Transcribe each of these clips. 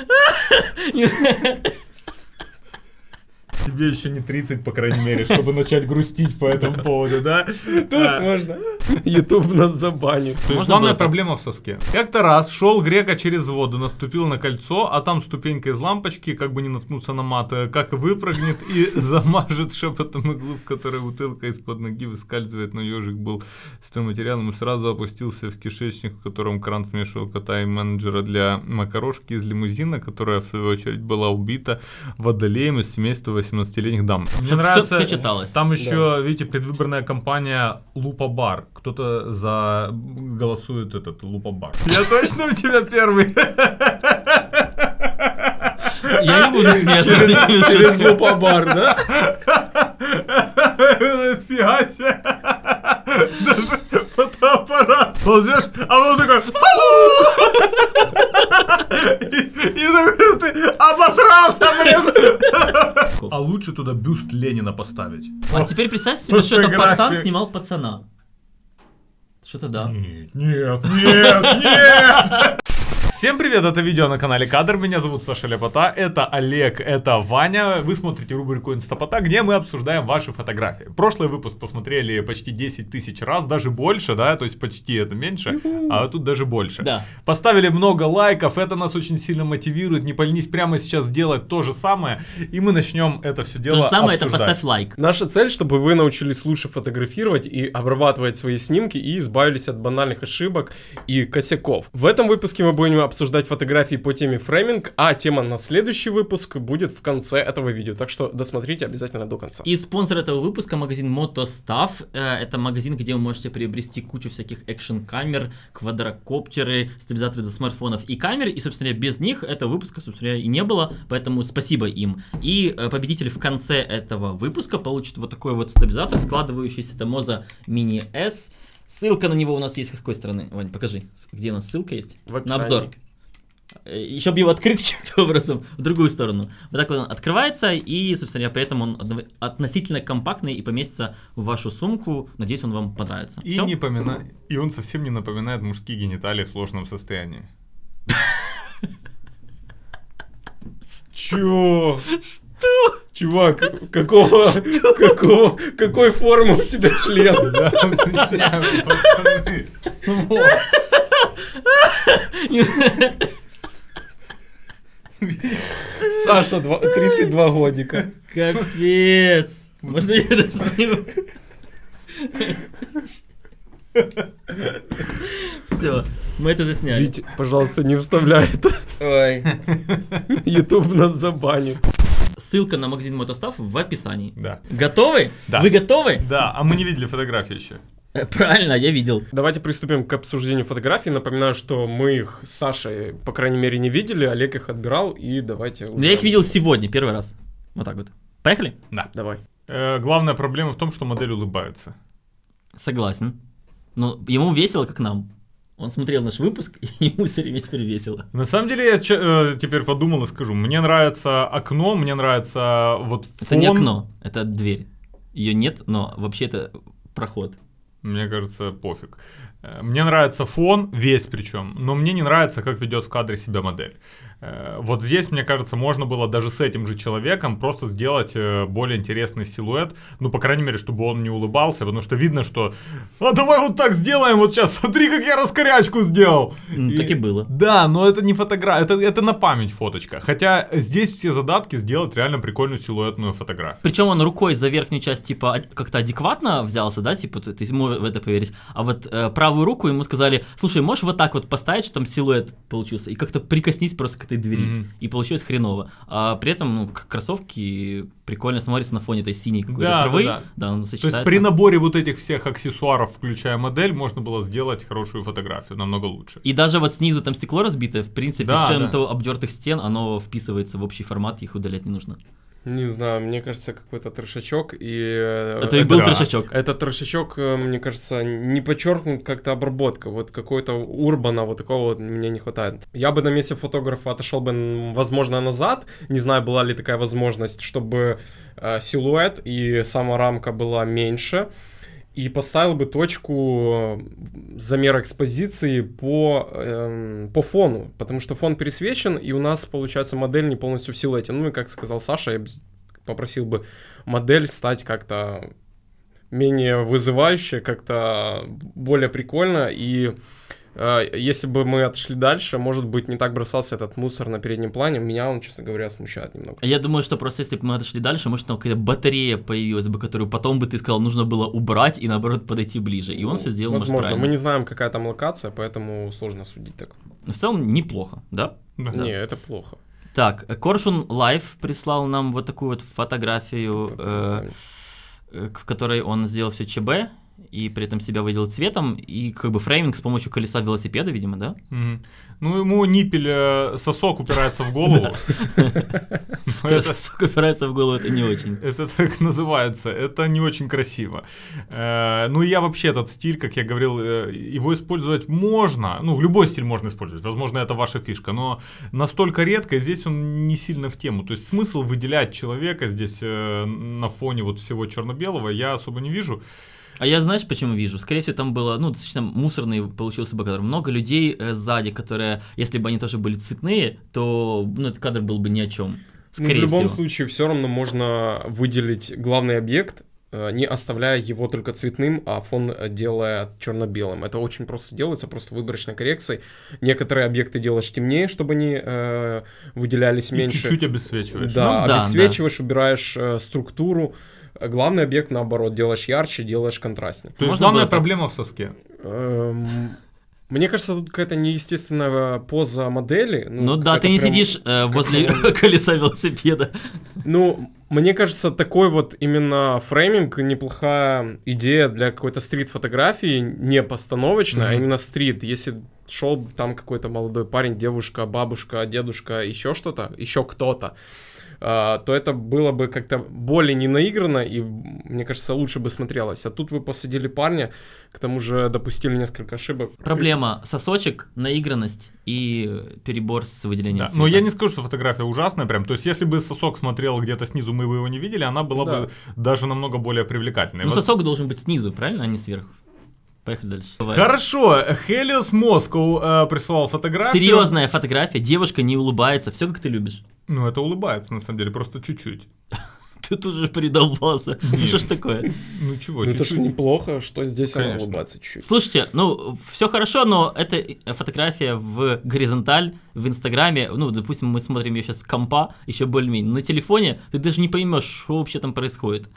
이 Тебе еще не 30, по крайней мере, чтобы начать грустить по этому поводу, да? Тут А, можно. Ютуб нас забанит. То есть Можно главная проблема в соске. Как-то раз шел грека через воду, наступил на кольцо, а там ступенька из лампочки, как бы не наткнуться на мат, э, как и выпрыгнет и замажет шепотом иглу, в которой бутылка из-под ноги выскальзывает, но ежик был стройматериалом и сразу опустился в кишечник, в котором кран смешивал кота и менеджера для макарошки из лимузина, которая в свою очередь была убита водолеем из семейства 18-летних дам. Мне Всё- нравится, всё читалось. там еще, видите, предвыборная кампания Лупа Бар. Кто-то за голосует этот Лупа Бар. Я точно у тебя первый. Я не буду смеяться Через шутками. лупобар, да? Фига себе. Даже фотоаппарат. Вот знаешь, а он такой... И такой, ты обосрался, блин. А лучше туда бюст Ленина поставить. А теперь представь себе, что это пацан снимал пацана. Что-то да. Нет, нет, нет, нет. Всем привет, это видео на канале Кадр, меня зовут Саша Ляпота, это Олег, это Ваня, вы смотрите рубрику Инстапота, где мы обсуждаем ваши фотографии. Прошлый выпуск посмотрели почти 10 тысяч раз, даже больше, да, то есть почти это меньше, а тут даже больше. Да. Поставили много лайков, это нас очень сильно мотивирует, не поленись прямо сейчас сделать то же самое, и мы начнем это все дело То же самое, это обсуждать. поставь лайк. Наша цель, чтобы вы научились лучше фотографировать и обрабатывать свои снимки и избавились от банальных ошибок и косяков. В этом выпуске мы будем обсуждать фотографии по теме фрейминг, а тема на следующий выпуск будет в конце этого видео, так что досмотрите обязательно до конца. И спонсор этого выпуска магазин MotoStuff. Э, Это магазин, где вы можете приобрести кучу всяких экшн-камер, квадрокоптеры, стабилизаторы для смартфонов и камер. И, собственно, без них этого выпуска, собственно, и не было. Поэтому спасибо им. И э, победитель в конце этого выпуска получит вот такой вот стабилизатор, складывающийся Moza Mini S. Ссылка на него у нас есть с какой стороны? Вань, покажи, где у нас ссылка есть? В На обзор. Еще бы его открыть каким-то образом в другую сторону. Вот так вот он открывается, и, собственно, говоря, при этом он относительно компактный и поместится в вашу сумку. Надеюсь, он вам понравится. И, Всё? не помина- и он совсем не напоминает мужские гениталии в сложном состоянии. Чё? Что? Чувак, какого, какого, какой формы у тебя член? Да, объясняю, пацаны. Саша, два- 32 годика. Капец. Можно я это сниму? Все, мы это засняли. Вить, пожалуйста, не вставляй это. Ой. Ютуб нас забанит. Ссылка на магазин MotoStuff в описании. Да. Готовы? Да. Вы готовы? Да, а мы не видели фотографии еще. Э, Правильно, я видел. Давайте приступим к обсуждению фотографий. Напоминаю, что мы их с Сашей, по крайней мере, не видели. Олег их отбирал, и давайте... Но я их видел сегодня, первый раз. Вот так вот. Поехали? Да. Давай. Э, главная проблема в том, что модель улыбается. Согласен. Но ему весело, как нам. Он смотрел наш выпуск, и ему все время теперь весело. На самом деле, я че- э, теперь подумал и скажу. Мне нравится окно, мне нравится вот Это не фон. окно, это дверь. Ее нет, но вообще это проход. Мне кажется, пофиг. Э, Мне нравится фон, весь причем, но мне не нравится, как ведет в кадре себя модель. Э, Вот здесь, мне кажется, можно было даже с этим же человеком просто сделать э, более интересный силуэт. Ну, по крайней мере, чтобы он не улыбался, потому что видно, что «А давай вот так сделаем вот сейчас, смотри, как я раскорячку сделал!» Ну, так и было. Да, но это не фотография, это, это на память фоточка. Хотя здесь все задатки сделать реально прикольную силуэтную фотографию. Причем он рукой за верхнюю часть, типа, ад- как-то адекватно взялся, да, типа, ты, ты можешь в это поверить. А вот э, правую руку ему сказали, слушай, можешь вот так вот поставить, что там силуэт получился, и как-то прикоснись просто к этой двери. Мгм. И получилось хреново. А при этом, ну, кроссовки прикольно смотрятся на фоне этой синей какой-то Да, да, травы. да. он То есть при наборе вот этих всех аксессуаров, включая модель, можно было сделать хорошую фотографию, намного лучше. И даже вот снизу там стекло разбитое, в принципе, Да, с учетом да. обдертых стен, оно вписывается в общий формат, их удалять не нужно. Не знаю, мне кажется, какой-то трешачок. И э, Это и был да. трешачок. Этот трешачок, э, мне кажется, не подчеркнут как-то обработка. Вот какой-то урбана, вот такого вот мне не хватает. Я бы на месте фотографа отошел бы, возможно, назад. Не знаю, была ли такая возможность, чтобы э, силуэт и сама рамка была меньше. И поставил бы точку замера экспозиции по, эм, по фону, потому что фон пересвечен, и у нас, получается, модель не полностью в силуэте. Ну и, как сказал Саша, я попросил бы модель стать как-то менее вызывающей, как-то более прикольно, и э, если бы мы отошли дальше, может быть, не так бросался этот мусор на переднем плане. Меня он, честно говоря, смущает немного. Я думаю, что просто если бы мы отошли дальше, может, там какая-то батарея появилась бы, которую потом бы ты сказал, нужно было убрать и, наоборот, подойти ближе. И он все сделал, может, Возможно, правильно. мы не знаем, какая там локация, поэтому сложно судить так. В целом, неплохо, да? Да. Не, это плохо. Так, Коршун Лайф прислал нам вот такую вот фотографию, э, э, в которой он сделал все ЧБ и при этом себя выделил цветом и как бы framing с помощью колеса велосипеда, видимо, да? Мгм. Ну, ему ниппель, э, сосок упирается в голову. Когда сосок упирается в голову, это не очень. Это так называется. Это не очень красиво. Э, Ну, и я вообще этот стиль, как я говорил, э, его использовать можно. Ну, любой стиль можно использовать. Возможно, это ваша фишка. Но настолько редко, и здесь он не сильно в тему. То есть смысл выделять человека здесь на фоне вот всего черно-белого я особо не вижу. А я знаешь, почему вижу? Скорее всего, там было, ну, достаточно мусорный получился бы кадр. Много людей э, сзади, которые, если бы они тоже были цветные, то, ну, этот кадр был бы ни о чем. Ну, Скорее в любом всего. случае, все равно можно выделить главный объект, э, не оставляя его только цветным, а фон э, делая черно-белым. Это очень просто делается, просто выборочной коррекцией. Некоторые объекты делаешь темнее, чтобы они э, выделялись И меньше. чуть-чуть обесцвечиваешь. Да, Ну да, обесцвечиваешь, убираешь э, структуру. А Главный объект, наоборот, делаешь ярче, делаешь контрастнее. То есть Можно главная проблема в соске. Эм, Мне кажется, тут какая-то неестественная поза модели. Ну да, какая-то ты не прям- сидишь э, возле колеса велосипеда. Ну, мне кажется, такой вот именно фрейминг неплохая идея для какой-то стрит-фотографии, не постановочная, а Мгм. именно стрит. Если шел там какой-то молодой парень, девушка, бабушка, дедушка, еще что-то, еще кто-то, а, то это было бы как-то более не наигранно и, мне кажется, лучше бы смотрелось. А тут вы посадили парня, к тому же допустили несколько ошибок. Проблема сосочек, наигранность и перебор с выделением Да, цвета. Но я не скажу, что фотография ужасная прям. То есть, если бы сосок смотрел где-то снизу, мы бы его не видели, она была Да. бы даже намного более привлекательной. Ну Вот- сосок должен быть снизу, правильно, а не сверху. Поехали дальше. Хорошо, Хелиос Москоу э, прислал фотографию. Серьезная фотография, девушка не улыбается, все как ты любишь. Ну, это улыбается, на самом деле, просто чуть-чуть. Ты тут уже придолбался. Ну Нет. что ж такое? Ну, чего, Ну, это же неплохо, что здесь она Конечно. улыбается чуть-чуть. Слушайте, ну, все хорошо, но это э, фотография в горизонталь, в Инстаграме, ну, допустим, мы смотрим ее сейчас с компа, еще более-менее, на телефоне ты даже не поймешь, что вообще там происходит.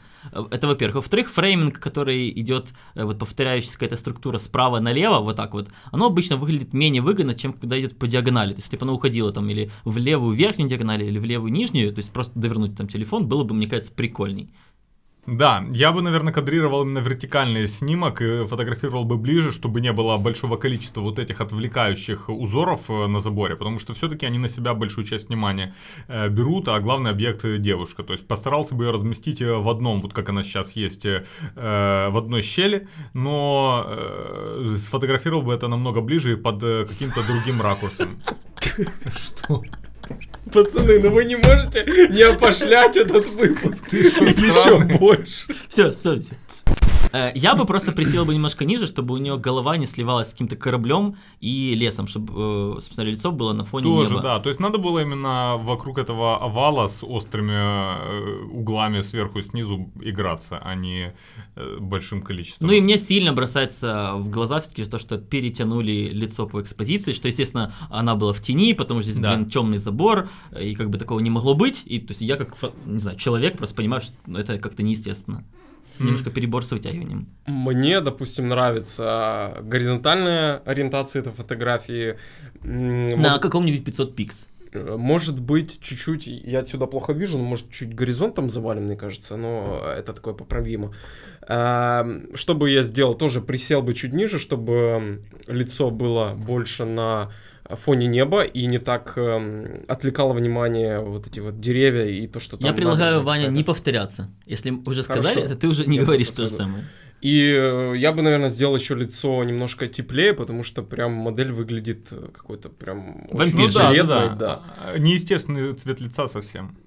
Это во-первых. Во-вторых, фрейминг, который идет, э, вот повторяющаяся какая-то структура справа налево, вот так вот, оно обычно выглядит менее выгодно, чем когда идет по диагонали. То есть, если бы оно уходило там или в левую верхнюю диагональ, или в левую нижнюю, то есть просто довернуть там телефон, было бы, мне кажется, прикольней. Да, я бы, наверное, кадрировал именно вертикальный снимок и фотографировал бы ближе, чтобы не было большого количества вот этих отвлекающих узоров э, на заборе, потому что все-таки они на себя большую часть внимания э, берут, а главный объект девушка. То есть постарался бы ее разместить э, в одном, вот как она сейчас есть, в одной щели, но э, сфотографировал бы это намного ближе и под э, каким-то другим ракурсом. Что? Пацаны, ну вы не можете не опошлять этот выпуск еще больше. Все, все, все. Я бы просто присел бы немножко ниже, чтобы у нее голова не сливалась с каким-то кораблем и лесом, чтобы, э, собственно, лицо было на фоне Тоже, неба. да. То есть надо было именно вокруг этого овала с острыми э, углами сверху и снизу играться, а не э, большим количеством. Ну и мне сильно бросается в глаза все-таки то, что перетянули лицо по экспозиции, что, естественно, она была в тени, потому что здесь, Да. блин, темный забор, э, и как бы такого не могло быть. И то есть я как, не знаю, человек просто понимаю, что это как-то неестественно. Мгм. Немножко перебор с вытягиванием. Мне, допустим, нравится горизонтальная ориентация этой фотографии. М, На Может, каком-нибудь 500 пикс. э, может быть, чуть-чуть, я отсюда плохо вижу, но может чуть горизонтом завален, мне кажется, но это такое поправимо. А, Что бы я сделал? Тоже присел бы чуть ниже, чтобы лицо было больше на фоне неба и не так эм, отвлекало внимание вот эти вот деревья и то, что там Я предлагаю, Ваня, не повторяться. Если уже Хорошо. сказали, то ты уже не Я говоришь то же самое. И э, я бы, наверное, сделал еще лицо немножко теплее, потому что прям модель выглядит э, какой-то прям очень Вампир. Ну да, да. да. А, Неестественный цвет лица совсем.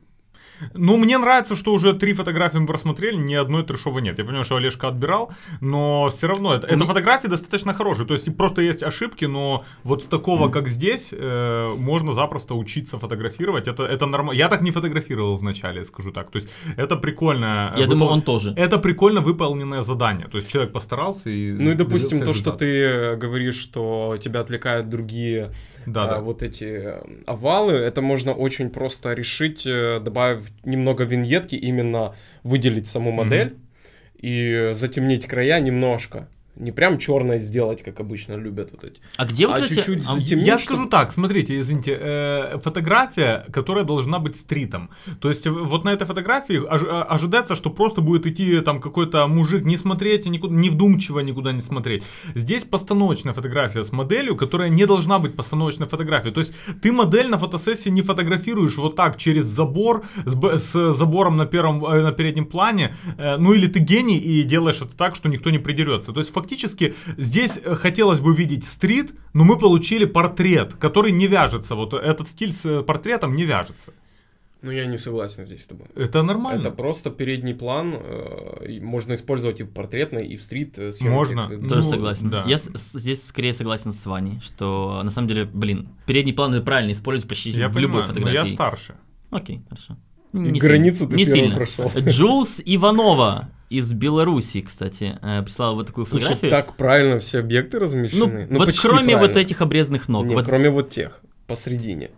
Ну, мне нравится, что уже три фотографии мы просмотрели, ни одной трешовой нет. Я понимаю, что Олежка отбирал, но все равно это, это фотографии достаточно хорошие. То есть просто есть ошибки, но вот с такого, как здесь, э, можно запросто учиться фотографировать. Это, это нормально. Я так не фотографировал вначале, скажу так. То есть это прикольно. Я выпол... думаю, он тоже. Это прикольно выполненное задание. То есть человек постарался и... Ну и, допустим, то, что ты говоришь, что тебя отвлекают другие да, а, да. вот эти э, овалы, это можно очень просто решить, э, добавив немного виньетки, именно выделить саму модель mm-hmm. и затемнить края немножко. Не прям черное сделать, как обычно любят вот эти. А где вот а эти... чуть-чуть а, затемнить, Я чтобы- скажу так, смотрите, извините, э, фотография, которая должна быть стритом. То есть вот на этой фотографии ож- а- ожидается, что просто будет идти там какой-то мужик, не смотреть, никуда, не вдумчиво никуда не смотреть. Здесь постановочная фотография с моделью, которая не должна быть постановочной фотографией. То есть ты модель на фотосессии не фотографируешь вот так через забор, с, с забором на, первом, э, на переднем плане, э, ну или ты гений и делаешь это так, что никто не придерется. То есть фактически здесь э, хотелось бы видеть стрит, но мы получили портрет, который не вяжется. Вот этот стиль с э, портретом не вяжется. Ну, я не согласен здесь с тобой. Это нормально. Это просто передний план, э, и можно использовать и в портретной, и в стрит съемке. Можно. Ну, Тоже согласен. да. Я с- здесь скорее согласен с Ваней, что на самом деле, блин, передний план это правильно использовать почти Я в понимаю, любой но фотографии. я старше. Окей, хорошо. И Не границу сильно. ты не первым сильно. прошел. Джулс Иванова из Беларуси, кстати, э, прислала вот такую Слушай, фотографию. так правильно все объекты ну, размещены. вот кроме вот правильно. этих обрезанных ног. Не, вот- кроме вот тех, посредине.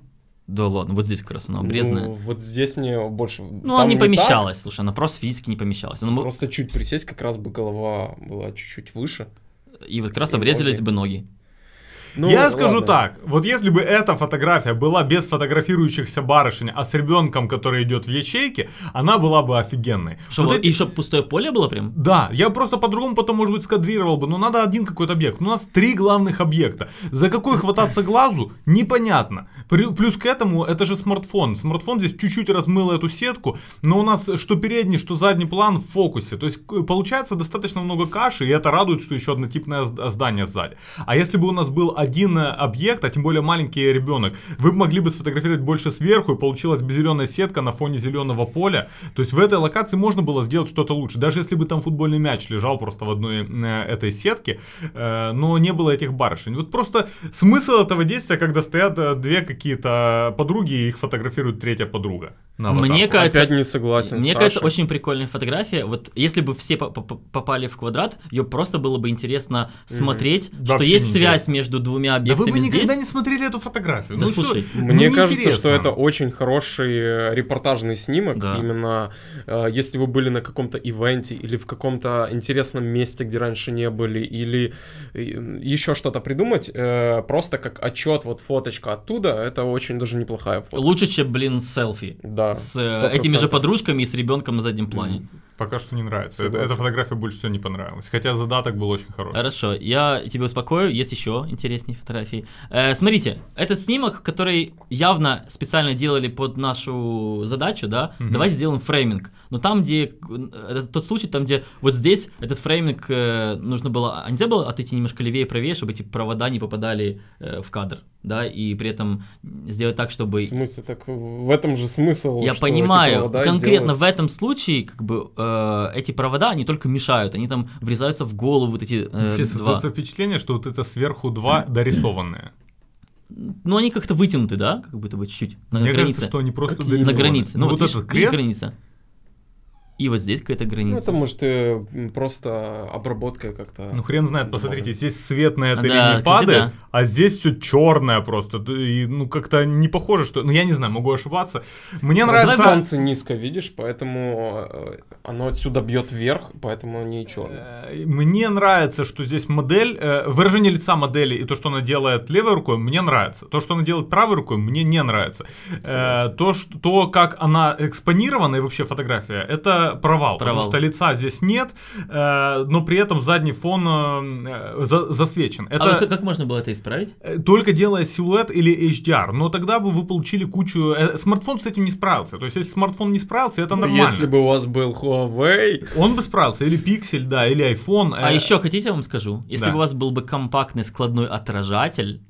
Да ладно, вот здесь как раз она обрезанная. Ну, вот здесь мне больше... Ну, она не помещалась, слушай, она просто физически не помещалась. Она Просто чуть присесть, как раз бы голова была чуть-чуть выше. И вот как раз и обрезались ноги. бы ноги. Ну, я скажу ладно. так, вот если бы эта фотография была без фотографирующихся барышень, а с ребенком, который идет в ячейке, она была бы офигенной. Что, Вот вот- эти- И чтобы пустое поле было прям? Да, я просто по-другому потом, может быть, скадрировал бы, но надо один какой-то объект. У нас три главных объекта. За какой хвататься глазу, непонятно. Плюс к этому, это же смартфон. Смартфон здесь чуть-чуть размыл эту сетку, но у нас что передний, что задний план в фокусе. То есть к- получается достаточно много каши, и это радует, что еще однотипное зд- здание сзади. А если бы у нас был один э, объект, а тем более маленький ребенок, вы могли бы сфотографировать больше сверху, и получилась бы зеленая сетка на фоне зеленого поля. То есть в этой локации можно было сделать что-то лучше. Даже если бы там футбольный мяч лежал просто в одной э, этой сетке, э, но не было этих барышень. Вот просто смысл этого действия, когда стоят две какие-то подруги, и их фотографирует третья подруга. На Мне кажется, Опять не согласен Мне с кажется, очень прикольная фотография. Вот если бы все по- по- попали в квадрат, ее просто было бы интересно смотреть, что Вообще есть связь между двумя Да вы объектами бы никогда здесь. не смотрели эту фотографию. Да Ну что, слушай, ну Мне кажется, неинтересно. что это очень хороший э, репортажный снимок. Да. Именно э, если вы были на каком-то ивенте или в каком-то интересном месте, где раньше не были, или э, еще что-то придумать, э, просто как отчет, вот фоточка оттуда, это очень даже неплохая фото. Лучше, чем, блин, селфи. Да. С э, 100%. этими же подружками и с ребенком на заднем плане. Пока что не нравится. Это- эта фотография больше всего не понравилась. Хотя задаток был очень хороший. Хорошо, я тебя успокою, есть еще интереснее фотографии. Э, смотрите, этот снимок, который явно специально делали под нашу задачу, да, Мгм. давайте сделаем фрейминг. Но там, где, это тот случай, там, где вот здесь этот фрейминг э, нужно было, а нельзя было отойти немножко левее и правее, чтобы эти провода не попадали э, в кадр, да, и при этом сделать так, чтобы... В смысле, так в этом же смысл. Я понимаю, провода конкретно делают. в этом случае, как бы, э, эти провода, они только мешают, они там врезаются в голову, вот эти э, Вообще два. создается впечатление, что вот это сверху два дорисованные. Ну, они как-то вытянуты, да, как будто бы чуть-чуть на Мне границе. кажется, что они просто на границе. Ну, вот, видишь, этот видишь крест, граница. И вот здесь какая-то Ну, граница. это может э, м, просто обработкой как-то. ну хрен знает, посмотрите, здесь свет на этой Да, линии кстати, падает, да. а здесь все черное просто. И, ну как-то не похоже, что... Ну я не знаю, могу ошибаться. Мне нравится... Солнце низко, видишь, поэтому э, оно отсюда бьет вверх, поэтому не черное. Э, Мне нравится, что здесь модель, э, выражение лица модели и то, что она делает левой рукой, мне нравится. То, что она делает правой рукой, мне не нравится. Э, то, что, то, как она экспонирована и вообще фотография, это провал. Провал. Потому что лица здесь нет, э, но при этом задний фон э, за- засвечен. А Это вот как, как можно было это исправить? э, только делая силуэт или HDR. Но тогда бы вы получили кучу... э, смартфон с этим не справился. То есть, если смартфон не справился, это нормально. Если бы у вас был Huawei, Он бы справился. Или Pixel, да, или iPhone. А э, еще хотите, я вам скажу? Если да. бы у вас был бы компактный складной отражатель,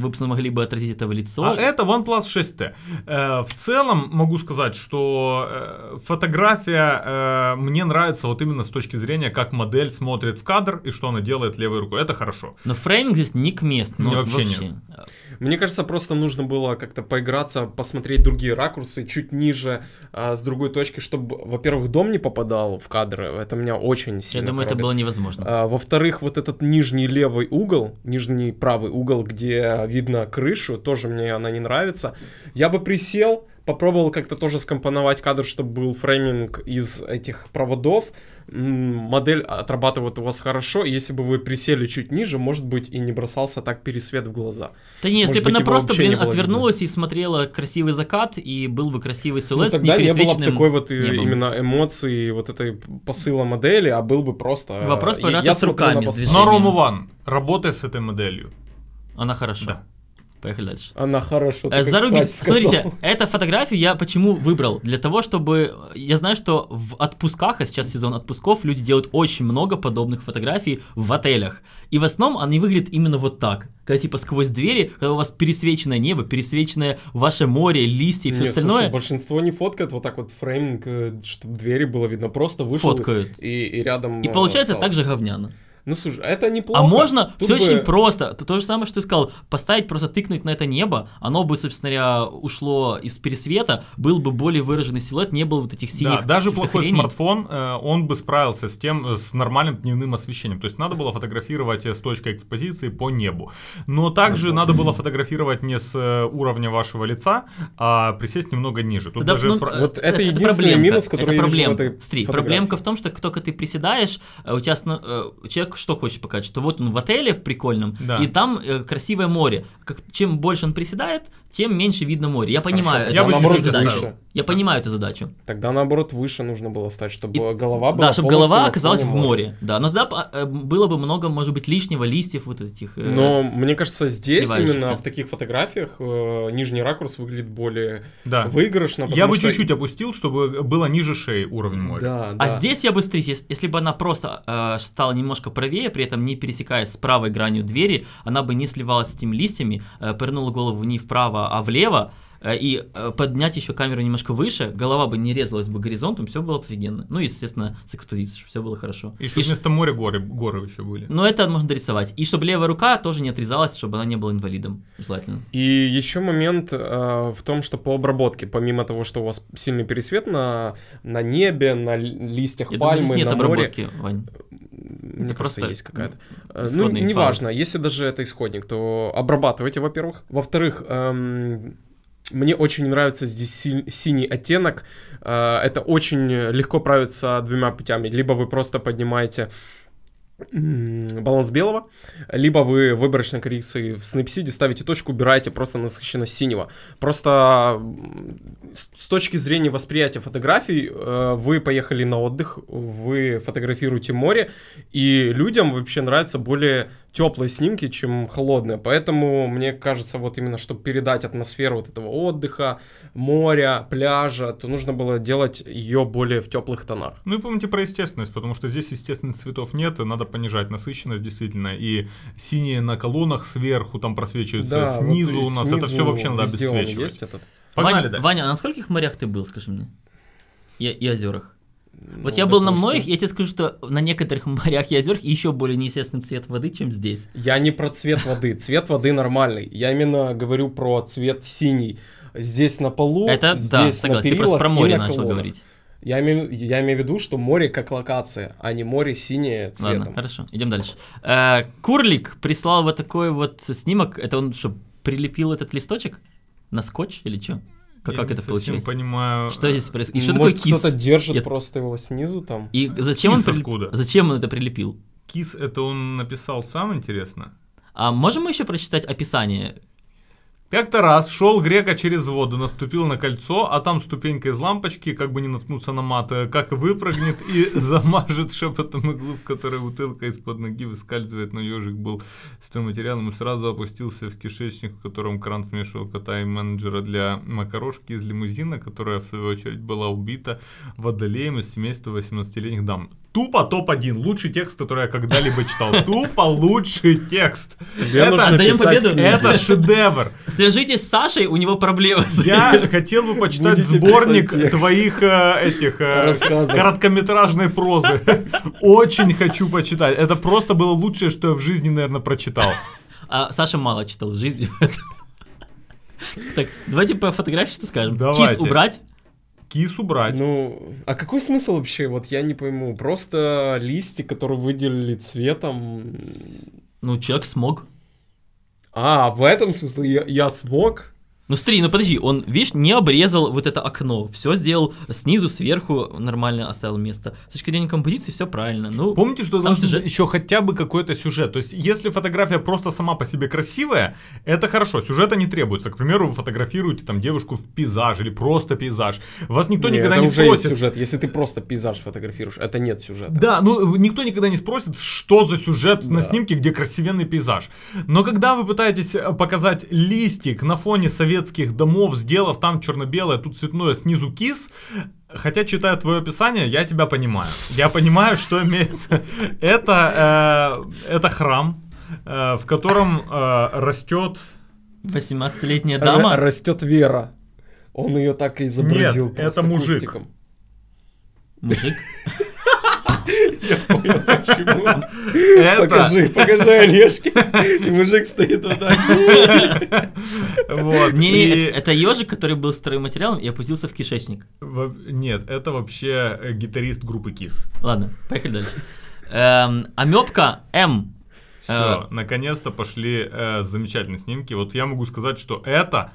вы бы могли бы отразить это в лицо. А это OnePlus 6T. Э, в целом могу сказать, что э, фотография э, мне нравится вот именно с точки зрения, как модель смотрит в кадр и что она делает левой рукой. Это хорошо. Но фрейминг здесь не к месту. Ну, вообще нет. Мне кажется, просто нужно было как-то поиграться, посмотреть другие ракурсы, чуть ниже, а, с другой точки, чтобы, во-первых, дом не попадал в кадры. Это меня очень сильно Я думаю, это коробит. было невозможно. А, во-вторых, вот этот нижний левый угол, нижний правый угол, где видно крышу, тоже мне она не нравится. Я бы присел, попробовал как-то тоже скомпоновать кадр, чтобы был фрейминг из этих проводов. Модель отрабатывает у вас хорошо. Если бы вы присели чуть ниже, может быть, и не бросался так пересвет в глаза. Да не, если может бы быть, она просто, блин, отвернулась и смотрела красивый закат, и был бы красивый Ну, силуэт с тогда не было бы такой вот э, небом. именно эмоции, вот этой посыла модели, а был бы просто... э, Вопрос поиграться с руками, с движением. Но Рому Ван, работай с этой моделью. Она хорошо. Да. Поехали дальше. Она хорошо. Э, как Заруби... Пач сказал. Смотрите, эту фотографию я почему выбрал? Для того, чтобы... Я знаю, что в отпусках, а сейчас сезон отпусков, люди делают очень много подобных фотографий в отелях. И в основном они выглядят именно вот так. Когда типа сквозь двери, когда у вас пересвеченное небо, пересвеченное ваше море, листья и все остальное, слушай, большинство не фоткает вот так вот фрейминг, чтобы двери было видно. Просто вышел фоткают. и, и рядом... И э, получается стал. так же говняно. Ну слушай, это неплохо. А можно Тут все бы- очень просто. То, то же самое, что ты сказал. Поставить, просто тыкнуть на это небо, оно бы, собственно говоря, ушло из пересвета, был бы более выраженный силуэт, не было вот этих синих Да, даже плохой хреней. смартфон, э, он бы справился с тем, э, с нормальным дневным освещением. То есть надо было фотографировать э, с точкой экспозиции по небу. Но также надо было фотографировать не с уровня вашего лица, а присесть немного ниже. Тут Тогда, даже ну, про- Вот это единственный минус, который это я вижу в проблемка. этой Смотри, фотографии. проблемка в том, что как только ты приседаешь, у тебя э, человек что хочет показать, что вот он в отеле в прикольном, Да. и там э, красивое море. Как, чем больше он приседает, тем меньше видно море. Я понимаю, тогда Я бы эту наоборот задачу. выше. Я понимаю эту задачу. Тогда наоборот выше нужно было стать, чтобы И- голова была Да, чтобы голова оказалась в море. Да, но тогда э, было бы много, может быть, лишнего листьев вот этих. э, Но мне кажется, здесь именно в таких фотографиях э, нижний ракурс выглядит более да. выигрышно. Я бы что- чуть-чуть опустил, чтобы было ниже шеи уровень моря. Да, да. А здесь я быстрее, если, если бы она просто э, стала немножко правее, при этом не пересекаясь с правой гранью двери, она бы не сливалась с этими листьями, э, повернула голову не вправо, а влево, э, и э, поднять еще камеру немножко выше, голова бы не резалась бы горизонтом, все было бы офигенно. Ну, и, естественно, с экспозицией, чтобы все было хорошо. И чтобы ш- вместо моря горы, горы еще были. Но это можно дорисовать. И чтобы левая рука тоже не отрезалась, чтобы она не была инвалидом, желательно. И еще момент э, в том, что по обработке, помимо того, что у вас сильный пересвет на, на небе, на ли- листьях Я думаю, пальмы, здесь нет на море, обработки, Вань. Мне Это кажется, просто есть какая-то. Э, Ну, неважно, если даже это исходник, то обрабатывайте, во-первых. Во-вторых, эм, мне очень нравится здесь си- синий оттенок. Э, Это очень легко правится двумя путями. Либо вы просто поднимаете баланс белого, либо вы в выборочной коррекции в снапсиде ставите точку, убираете просто насыщенность синего. Просто с точки зрения восприятия фотографий, э, вы поехали на отдых, вы фотографируете море, и людям вообще нравятся более теплые снимки, чем холодные. Поэтому мне кажется, вот именно, чтобы передать атмосферу вот этого отдыха, моря, пляжа, то нужно было делать ее более в теплых тонах. Ну и помните про естественность, потому что здесь естественных цветов нет, и надо понижать насыщенность действительно. И синие на колоннах сверху там просвечиваются, Да, снизу вот у нас, это все снизу вообще надо обесцвечивать. есть этот. Погнали Ваня, дальше. Ваня, а на скольких морях ты был, скажи мне? И, и озерах? Вот Ну, я был на допустим. многих, я тебе скажу, что на некоторых морях и озерах еще более неестественный цвет воды, чем здесь. Я не про цвет воды. Цвет воды нормальный. Я именно говорю про цвет синий. Здесь на полу, Это здесь да, на согласен. Ты просто про море на начал говорить. Я имею, я имею в виду, что море как локация, а не море синее цветом. Ладно, хорошо, идем дальше. Э, Курлик прислал вот такой вот снимок. Это он что, прилепил этот листочек на скотч или что? Как, Я как не это получилось? понимаю. Что здесь происходит? И что Может, такое кис? кто-то держит Я- просто его снизу там. И зачем он, Кис прилеп- откуда? зачем он это прилепил? Кис это он написал сам, интересно? А можем мы еще прочитать описание? Как-то раз шел грека через воду, наступил на кольцо, а там ступенька из лампочки, как бы не наткнуться на мат, э, как выпрыгнет и замажет шепотом иглу, в которой бутылка из-под ноги выскальзывает, но ежик был стройматериалом и сразу опустился в кишечник, в котором кран смешивал кота и менеджера для макарошки из лимузина, которая в свою очередь была убита водолеем из семейства 18-летних дам. Тупо топ-1. Лучший текст, который я когда-либо читал. Тупо лучший текст. Отдаем победу? Это шедевр. Свяжитесь с Сашей, у него проблемы. с Я хотел бы почитать Будете сборник твоих э, этих э, короткометражной прозы. Очень хочу почитать. Это просто было лучшее, что я в жизни, наверное, прочитал. А Саша мало читал в жизни. Так, давайте по фотографии что скажем. Давайте. Кис убрать. Кис убрать. Ну, а какой смысл вообще? Вот я не пойму. Просто листик, который выделили цветом. Ну, человек смог. А, в этом смысле я, я смог? Ну смотри, ну подожди, он, видишь, не обрезал вот это окно. Все сделал снизу, сверху, нормально оставил место. С точки зрения композиции все правильно. Ну, Помните, что должен сюжет. еще хотя бы какой-то сюжет. То есть, если фотография просто сама по себе красивая, это хорошо, сюжета не требуется. К примеру, вы фотографируете там девушку в пейзаж или просто пейзаж. Вас никто Не, никогда это не уже спросит. есть сюжет. Если ты просто пейзаж фотографируешь, это нет сюжета. Да, ну никто никогда не спросит, что за сюжет на Да. снимке, где красивенный пейзаж. Но когда вы пытаетесь э, показать листик на фоне советских домов, сделав там черно-белое, тут цветное, снизу кис, хотя читая твое описание, я тебя понимаю. Я понимаю, что имеется. Это, э, это храм, э, в котором э, растет... 18-летняя Р- дама. растет Вера. Он ее так и изобразил. Нет, это мужик. кустиком. Мужик. Я понял, почему. Это, Покажи, покажи Олежке. И мужик стоит вот так. вот, Не, и- это ежик, который был стройматериалом и опустился в кишечник. во- Нет, это вообще э, гитарист группы Кис. Ладно, поехали дальше. Эм, Амебка М. Все, Э, наконец-то пошли э, замечательные снимки. Вот я могу сказать, что это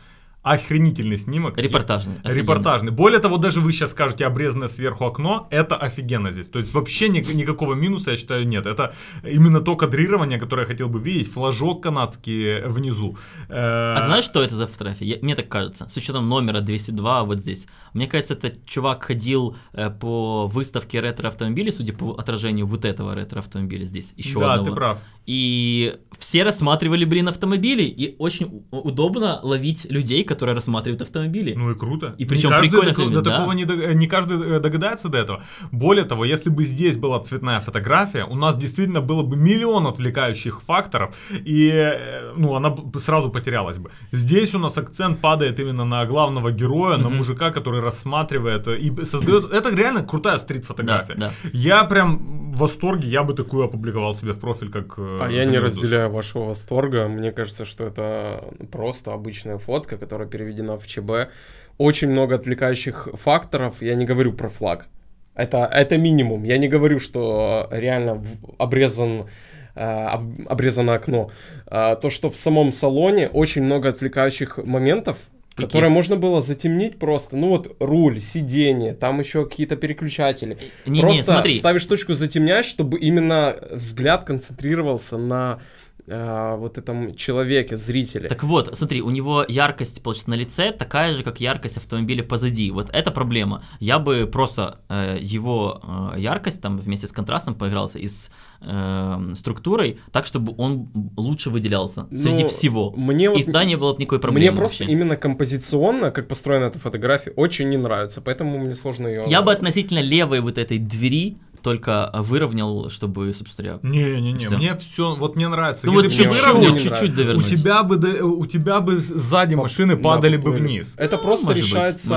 охренительный снимок. Репортажный. Офигенно. Репортажный. Более того, даже вы сейчас скажете обрезанное сверху окно, это офигенно здесь. То есть вообще ни- никакого минуса, я считаю, нет. Это именно то кадрирование, которое я хотел бы видеть. Флажок канадский внизу. Э, А ты знаешь, что это за фотография? Я- мне так кажется. С учетом номера 202 вот здесь. Мне кажется, это чувак ходил э, по выставке ретро-автомобилей, судя по отражению вот этого ретро-автомобиля здесь. Еще Да, одного. ты прав. И все рассматривали, блин, автомобили. И очень удобно ловить людей, которые рассматривают автомобили. Ну и круто. И причем не прикольно фильм, до да. такого не, дог- не каждый э, догадается до этого. Более того, если бы здесь была цветная фотография, у нас действительно было бы миллион отвлекающих факторов, и э, ну, она бы сразу потерялась бы. Здесь у нас акцент падает именно на главного героя, на мужика, который рассматривает э, и создает. Это реально крутая стрит-фотография. Да, Я прям в восторге, я бы такую опубликовал себе в профиль, как. А я не разделяю вашего восторга. Мне кажется, что это просто обычная фотка, которая переведена в ЧБ. Очень много отвлекающих факторов. Я не говорю про флаг. Это, это минимум. Я не говорю, что реально обрезан э, об- обрезано окно. А, то, что в самом салоне очень много отвлекающих моментов, Каких? которые можно было затемнить просто. Ну вот руль, сиденье, там еще какие-то переключатели. Не, не, Просто смотри. ставишь точку, затемняешь, чтобы именно взгляд концентрировался на э, вот этом человеке, зрителе. Так вот, смотри, у него яркость, получается, на лице такая же, как яркость автомобиля позади. Вот это проблема. Я бы просто э, его э, яркость там вместе с контрастом поигрался и с э, структурой, так, чтобы он лучше выделялся среди Ну, всего. Мне И вот тогда не было бы никакой проблемы Мне просто вообще. именно композиционно, как построена эта фотография, очень не нравится, поэтому мне сложно ее... Я бы относительно левой вот этой двери только выровнял, чтобы, собственно говоря, Не-не-не, Всё. мне все, вот мне нравится. Ну вот чуть-чуть, выровнял, не чуть-чуть нравится. у завернуть. тебя бы, да- у тебя бы сзади По- машины да, падали бы вниз. Это просто может быть, решается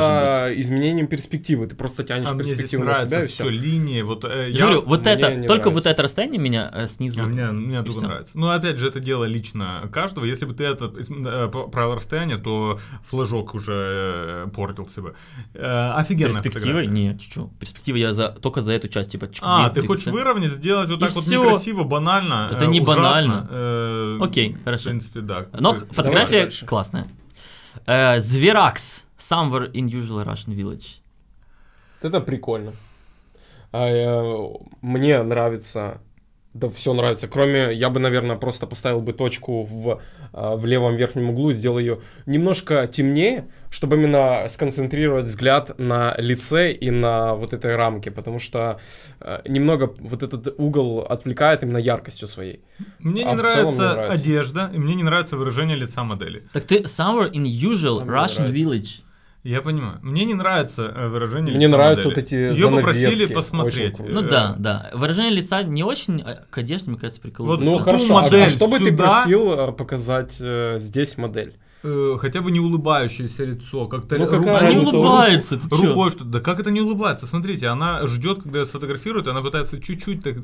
может изменением перспективы. Ты просто тянешь А мне здесь перспективу на себя и все. все линии. Вот, э, Я говорю, вот мне это, не только вот нравится. это расстояние меня э, снизу. А мне, мне тоже нравится. Но опять же, это дело лично каждого. Если бы ты это э, п- правил расстояние, то флажок уже э, портился бы. Э, офигенная Перспективой? фотография. Нет, чё. Перспектива я за, только за эту часть, типа, чик, А, ты хочешь выровнять, сделать вот И так вот некрасиво, банально. Это э, не ужасно. банально. Э, Окей, В хорошо. принципе, да. Но Ты- фотография дальше. классная. Э, Зверакс. Somewhere in usual Russian village. Это прикольно. А, э, мне нравится, да все нравится. Кроме, я бы, наверное, просто поставил бы точку в, а, в левом верхнем углу, сделал ее немножко темнее, чтобы именно сконцентрировать взгляд на лице и на вот этой рамке, потому что э, немного вот этот угол отвлекает именно яркостью своей. Мне А не целом мне нравится нравится. одежда, и мне не нравится выражение лица модели. Так ты Somewhere in usual А Russian нравится. village. Я понимаю. Мне не нравится э, выражение Мне лица нравятся модели. вот эти Ее попросили посмотреть. Ну Э, да, да. Выражение лица не очень, а к одежде, мне кажется, прикол. Вот Ну хорошо, а- а, модель что бы ты просил э, показать э, здесь модель? э, хотя бы не улыбающееся лицо, как-то Ну, ру- не улыбается, ты чё? рукой что-то. Да как это не улыбается? Смотрите, она ждет, когда ее сфотографируют, она пытается чуть-чуть так...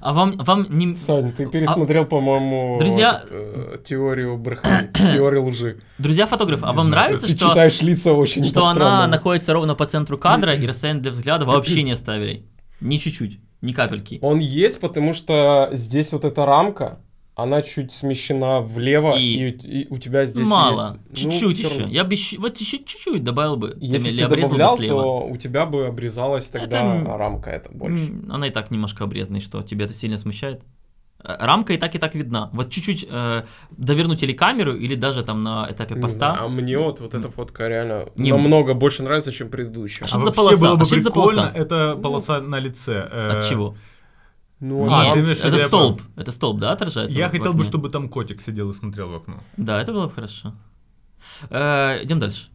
А вам, вам не... Сань, ты пересмотрел, по-моему, А Друзья- этот, э, теорию брехни, теорию лжи. Друзья фотографы, а вам нравится, Ты что, читаешь лица очень что она находится ровно по центру кадра и расстояние для взгляда вообще не оставили? Ни чуть-чуть, ни капельки. Он есть, потому что здесь вот эта рамка, она чуть смещена влево, И- и, и у тебя здесь Мало, есть... ну, чуть-чуть всё еще. равно. Я бы еще, вот еще чуть-чуть добавил бы. Если или ты обрезал бы добавлял, слева. то у тебя бы обрезалась тогда Это- рамка эта больше. Она и так немножко обрезанная, что тебе это сильно смущает? Э, Рамка и так и так видна. Вот чуть-чуть э, довернуть или камеру, или даже там на этапе Не поста. знаю, А мне вот, вот эта фотка реально Не- намного больше нравится, чем предыдущая. А что А за вообще полоса? было бы А что это за прикольно, полоса? это полоса на лице. э, От чего? Ну, А, ты имеешь в виду, это столб. Это столб, да, отражается? Я в- в хотел бы, окне? чтобы там котик сидел и смотрел в окно. Да, это было бы хорошо. Э, идем дальше.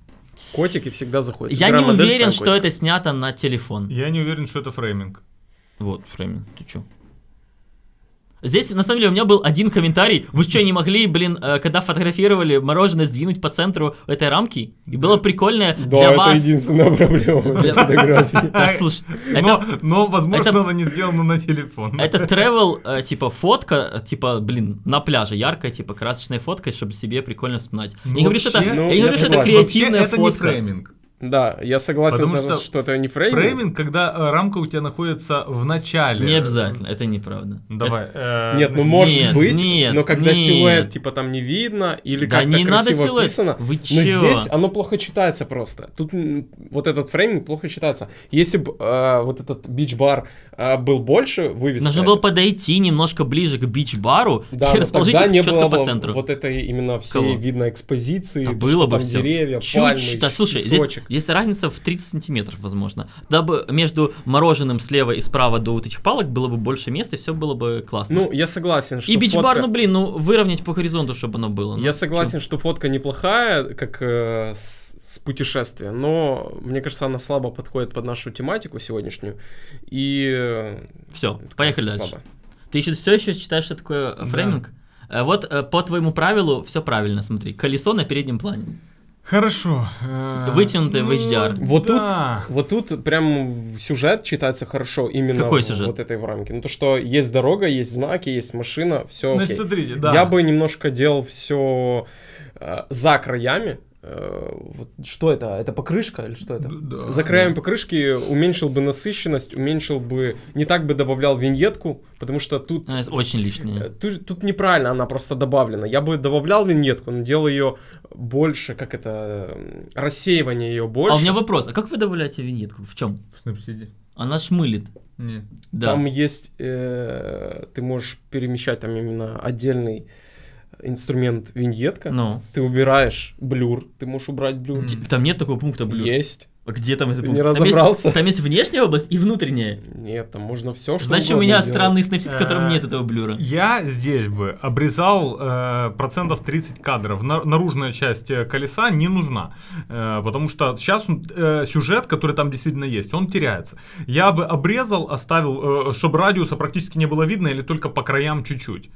Котики всегда заходят. Я не уверен, что котика. это снято на телефон. Я не уверен, что это фрейминг. Вот, фрейминг, ты чё? Здесь, на самом деле, у меня был один комментарий. Вы что, не могли, блин, э, когда фотографировали мороженое, сдвинуть по центру этой рамки? И было прикольно Да, для это вас... единственная проблема в этой Для- фотографии. Да, слушай, Но, это, но, возможно, это- она не сделана на телефон. это travel, э, типа, фотка, э, типа, блин, на пляже, яркая, типа, красочная фотка, чтобы себе прикольно вспоминать. Ну, это, я ну, не говорю, что это согласен. креативная Вообще, это не фотка. фрейминг. Да, я согласен, Потому что, что что это не фрейминг. Фрейминг, когда э, рамка у тебя находится в начале. Не обязательно, это неправда. Давай. э, Нет, ну может Нет, быть, нет, но когда нет. силуэт типа там не видно или Да как-то не надо красиво силуэт. описано, Вы но чё? здесь оно плохо читается просто. Тут вот этот фрейминг плохо читается. Если бы э, вот этот бич-бар э, был больше вывеска, Нужно было подойти немножко ближе к бич-бару да, и но расположить тогда их не было по центру. вот этой именно всей Кого? видной экспозиции, Да было бы там всё. деревья, Чуть, пальмы, да, слушай, здесь песочек. Есть разница в 30 сантиметров, возможно. Дабы между мороженым слева и справа до вот этих палок было бы больше места, и все было бы классно. Ну, я согласен, что и бичбар, фотка- ну блин, ну выровнять по горизонту, чтобы оно было. Ну, Я согласен, что фотка неплохая, как э, с, с путешествия, но мне кажется, она слабо подходит под нашу тематику сегодняшнюю. И Все, э, поехали кажется, дальше. слабо. Ты еще все еще считаешь, что такое Да. фрейминг? Э, Вот э, по твоему правилу все правильно, смотри. Колесо на переднем плане. Хорошо. э, Вытянутое в HDR. Вот да. Вот тут прям сюжет читается хорошо именно Какой сюжет? вот этой в рамке. Ну то, что есть дорога, есть знаки, есть машина, все Значит, окей. смотрите, да. Я бы немножко делал все за краями. Э, вот что это? Это покрышка или что это? Да, За краями покрышки уменьшил бы насыщенность, уменьшил бы, не так бы добавлял виньетку, потому что тут Она очень Э, лишнее. Тут, тут неправильно она просто добавлена. Я бы добавлял виньетку, но делал ее больше, как это, рассеивание ее больше. А у меня вопрос, а как вы добавляете виньетку? В чем? В Snapseed. Она шмылит. Нет. Да. Там есть, э, ты можешь перемещать там именно отдельный инструмент виньетка. Ну. Ты убираешь блюр, ты можешь убрать блюр. Там нет такого пункта блюр. Есть. А где там это Ты пункт? не Там есть- разобрался? Там есть внешняя область и внутренняя. Нет, там можно все, что Значит, у меня делать. странный снапсит, в котором Э, нет этого блюра. Я здесь бы обрезал э, процентов 30 кадров. На- наружная часть э, колеса не нужна. Э, потому что сейчас сюжет, который там действительно есть, он теряется. Я бы обрезал, оставил, э, чтобы радиуса практически не было видно или только по краям чуть-чуть.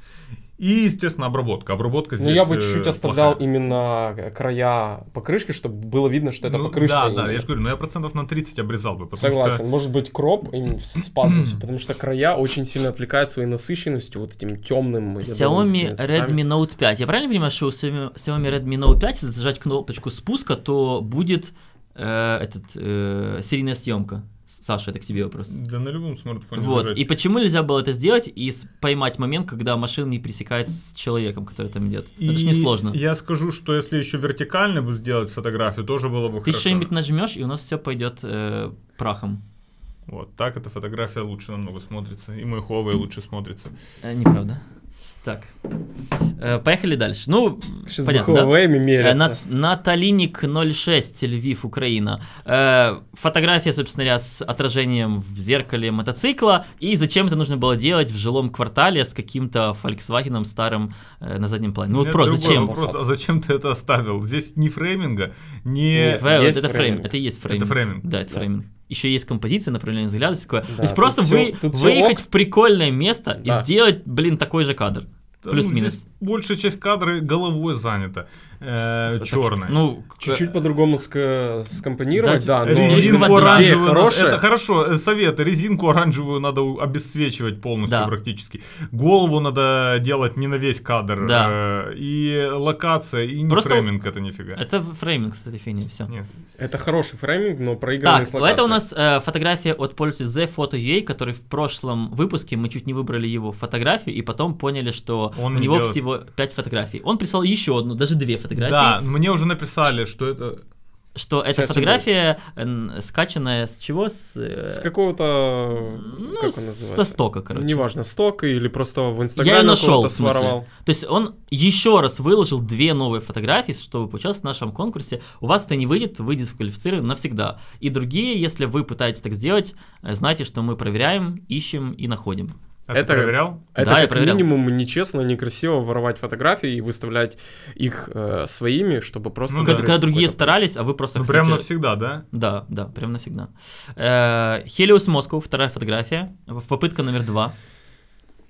И, естественно, обработка. Обработка здесь Ну, я бы э, чуть-чуть оставлял плохая. именно края покрышки, чтобы было видно, что это Ну, покрышка. Да, именно. да, я же говорю, но я процентов на 30 обрезал бы. Согласен. Что... Может быть, кроп им с пастусом, потому что края очень сильно отвлекают своей насыщенностью, вот этим темным. Xiaomi Redmi Note 5. Я правильно понимаю, что у Xiaomi Xiaomi Redmi Note 5, если зажать кнопочку спуска, то будет э, этот, э, серийная съемка? Саша, это к тебе вопрос. Да на любом смартфоне. Вот. зажать. И почему нельзя было это сделать и поймать момент, когда машина не пересекается с человеком, который там идет? Это же И несложно. Я скажу, что если еще вертикально бы сделать фотографию, тоже было бы Ты хорошо. что-нибудь нажмешь, и у нас все пойдет э, прахом. Вот, так эта фотография лучше намного смотрится, и мой Huawei лучше смотрится. Э, Неправда. Так. Э, Поехали дальше. Ну, Сейчас понятно, да? Huawei Э. Нат- Наталиник 06, Львив, Украина. Э, Фотография, собственно говоря, с отражением в зеркале мотоцикла. И зачем это нужно было делать в жилом квартале с каким-то Volkswagen старым на заднем плане? Ну вот Нет, просто зачем? вопрос, а зачем ты это оставил? Здесь ни фрейминга, ни... В- вот есть это фрейм, фрейминг. это и есть фрейминг. Это фрейминг. Да, это Да. фрейминг. Еще есть композиция, направление взгляда, такое. То Да, есть тут просто всё- вы, выехать ок. в прикольное место Да. и сделать, блин, такой же кадр. Плюс-минус. ну, большая часть кадра головой занята, э, черной. Ну, Чуть-чуть по-другому ска- скомпонировать, Да, да, но резинку оранжевую, хорошая. это хорошо, э, совет, резинку оранжевую надо обесцвечивать полностью Да. практически. Голову надо делать не на весь кадр. Да. э, и локация, и не Просто- фрейминг это нифига. это фрейминг, кстати, фигня, все. Нет. Это хороший фрейминг, но проигранный Так, с это у локацией. нас э, фотография от пользователя The Photo UA, который в прошлом выпуске мы чуть не выбрали его фотографию и потом поняли, что Он у не него делает. всего 5 фотографий. Он прислал еще одну, даже две фотографии. Да, мне уже написали, что это... Что эта фотография э, скачанная с чего? С, э, С какого-то... ну, как со стока, короче. Неважно, сток или просто в Я Инстаграме ее нашел, в смысле. своровал. То есть он еще раз выложил две новые фотографии, чтобы поучаствовать в нашем конкурсе. У вас это не выйдет, вы дисквалифицированы навсегда. И другие, если вы пытаетесь так сделать, э, знайте, что мы проверяем, ищем и находим. А ты Это- проверял? Это Да, я как проверял. минимум нечестно, некрасиво воровать фотографии и выставлять их э, своими, чтобы просто... Ну, когда, да. когда другие старались, а вы просто Ну, хотите... прям навсегда, да? Да, да, прям навсегда. Э, Хелиус Москва, вторая фотография. В- Попытка номер два.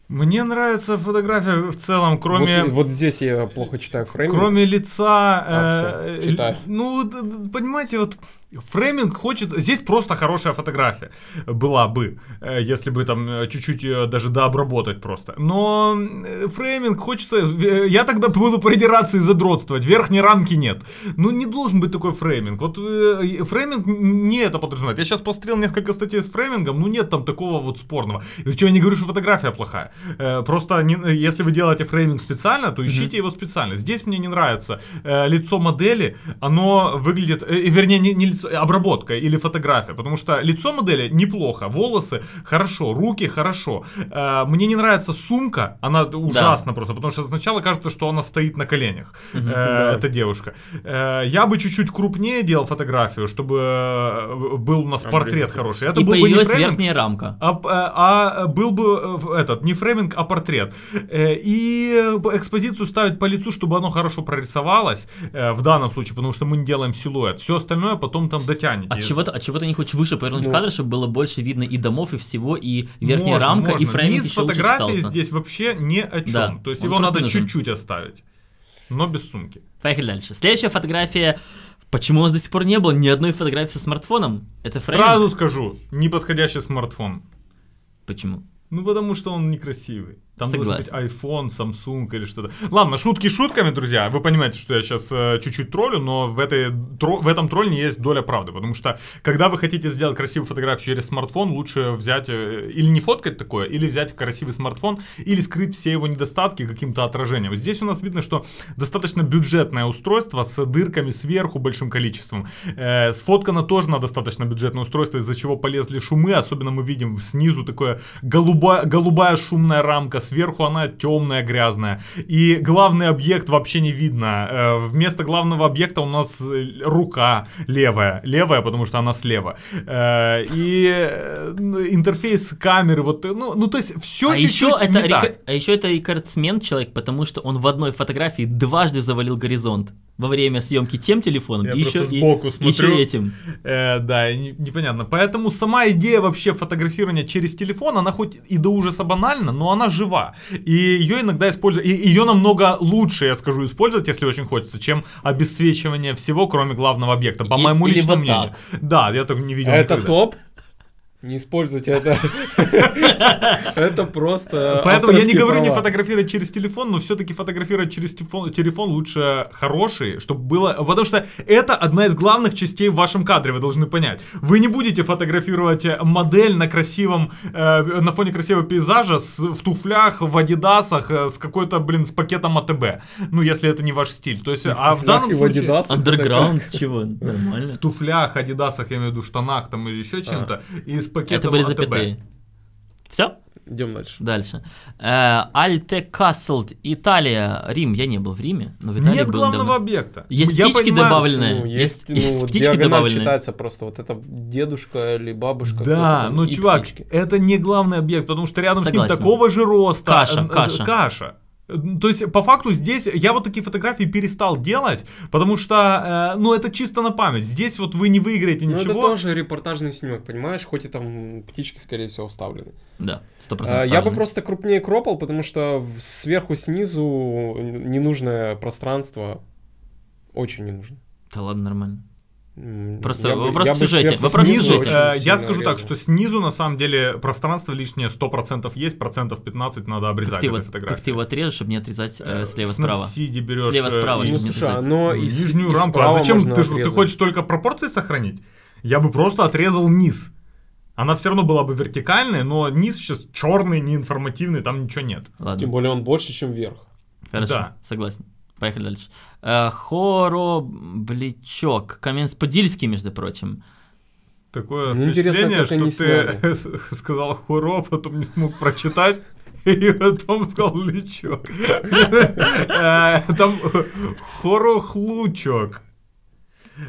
Мне нравится фотография в целом, кроме... Вот, вот здесь я плохо читаю фрейминг. Кроме лица, А, э, всё, читаю. л- ну, понимаете, вот фрейминг хочет, здесь просто хорошая фотография была бы, э, если бы там э, чуть-чуть ее даже дообработать просто. Но э, фрейминг хочется, э, я тогда буду придираться и задротствовать, верхней рамки нет. Ну, не должен быть такой фрейминг. Вот э, фрейминг не это подразумевает. Я сейчас посмотрел несколько статей с фреймингом, ну, нет там такого вот спорного. И я не говорю, что фотография плохая. Э, Просто не- если вы делаете фрейминг специально, то ищите его специально. Здесь мне не нравится э, лицо модели, оно выглядит, э, э, вернее, не, не лицо, а обработка или фотография, потому что лицо модели неплохо, волосы хорошо, руки хорошо. Э, Мне не нравится сумка, она ужасна просто, потому что сначала кажется, что она стоит на коленях, э, Да. эта девушка. Э, Я бы чуть-чуть крупнее делал фотографию, чтобы э, был у нас портрет Обрезать. хороший. Это и был бы не появилась фрейминг, верхняя рамка. а, а- а был бы э, этот не фрейминг, а портрет. Э, И э, экспозицию ставить по лицу, чтобы оно хорошо прорисовалось, э, в данном случае, потому что мы не делаем силуэт. Все остальное потом там дотянете. А чего-то, а чего-то не хочешь выше повернуть Ну. кадр, чтобы было больше видно и домов, и всего, и верхняя Можно, рамка, и можно. фрейминг Низ еще лучше фотографии читался. здесь вообще ни о чем. Да, То есть он его надо нужен. чуть-чуть оставить. Но без сумки. Поехали дальше. Следующая фотография. Почему у нас до сих пор не было ни одной фотографии со смартфоном? Это фрейминг? Сразу скажу, неподходящий смартфон. Почему? Ну, потому что он некрасивый. Там Согласен. должен быть iPhone, Samsung или что-то. Ладно, шутки шутками, друзья. Вы понимаете, что я сейчас чуть-чуть троллю, но в, этой, тро- в этом тролле есть доля правды. Потому что, когда вы хотите сделать красивую фотографию через смартфон, лучше взять э, или не фоткать такое, или взять красивый смартфон, или скрыть все его недостатки каким-то отражением. Здесь у нас видно, что достаточно бюджетное устройство с дырками сверху большим количеством. Э, сфоткано тоже на достаточно бюджетное устройство, из-за чего полезли шумы. Особенно мы видим снизу такое голубая, голубая шумная рамка, сверху она темная, грязная. И главный объект вообще не видно. Э, вместо главного объекта у нас э, рука левая. Левая, потому что она слева. Э, и интерфейс камеры, вот, ну, ну то есть все А еще, это не так. река- а еще это рекордсмен человек, потому что он в одной фотографии дважды завалил горизонт во время съемки тем телефоном Я и еще, и- сбоку еще смотрю. и этим. Э, да, не- непонятно. Поэтому сама идея вообще фотографирования через телефон, она хоть и до ужаса банальна, но она жива. И ее иногда используют, и ее намного лучше, я скажу, использовать, если очень хочется, чем обесцвечивание всего, кроме главного объекта, по И- моему личному вот мнению. Да, я так не видел А это никогда. топ? Не используйте это. Это просто Поэтому я не говорю не фотографировать через телефон, но все-таки фотографировать через телефон, телефон лучше хороший, чтобы было... Потому что это одна из главных частей в вашем кадре, вы должны понять. Вы не будете фотографировать модель на красивом, э, на фоне красивого пейзажа в туфлях, в адидасах, э, с какой-то, блин, с пакетом АТБ. Ну, если это не ваш стиль. То есть, а в данном случае... адидасах. Андерграунд, чего? Нормально. В туфлях, адидасах, я имею в виду штанах там или еще чем-то, и с пакетом Это были АТБ. запятые. Все? Идем дальше. Дальше. Э, Альте Касл, Италия, Рим. Я не был в Риме, но в Италии Нет был главного давно. объекта. Есть Я птички понимаю, добавленные. Ну, есть, есть, есть ну, птички диагональ добавленные. читается просто вот это дедушка или бабушка. Да, ну чувак, птички. это не главный объект, потому что рядом с Согласен. ним такого же роста. Каша, э, э, каша. Каша. Э, То есть, по факту, здесь я вот такие фотографии перестал делать, потому что, э, ну, это чисто на память. Здесь вот вы не выиграете Ну, ничего. это тоже репортажный снимок, понимаешь? Хоть и там птички, скорее всего, вставлены. Да, сто А, процентов. Я бы просто крупнее кропал, потому что сверху, снизу ненужное пространство очень не нужно. Да ладно, нормально. Просто я бы- вопрос я в бы сюжете, сверху вопрос в снизу сюжете. Э, я скажу так, резал. что снизу на самом деле пространство лишнее 100% есть, процентов 15 надо обрезать Как ты, этой его, фотографии. как ты его отрежешь, чтобы не отрезать э, Э, слева-справа? Snapseed берешь, Слева-справа, э, чтобы Ну, не слушай, отрезать. оно и с- нижнюю и рамку. А зачем ты, ты хочешь только пропорции сохранить? Я бы просто отрезал низ. Она все равно была бы вертикальная, но низ сейчас черный, неинформативный, там ничего нет. Ладно, Тем более он больше, чем вверх. хорошо, да. согласен. Поехали дальше. Э, Хоробличок. Каменец-Подильский, между прочим. Такое интересно, впечатление, что ты сказал хуро, потом не смог прочитать. И потом сказал личок. Э, Там хорохлучок.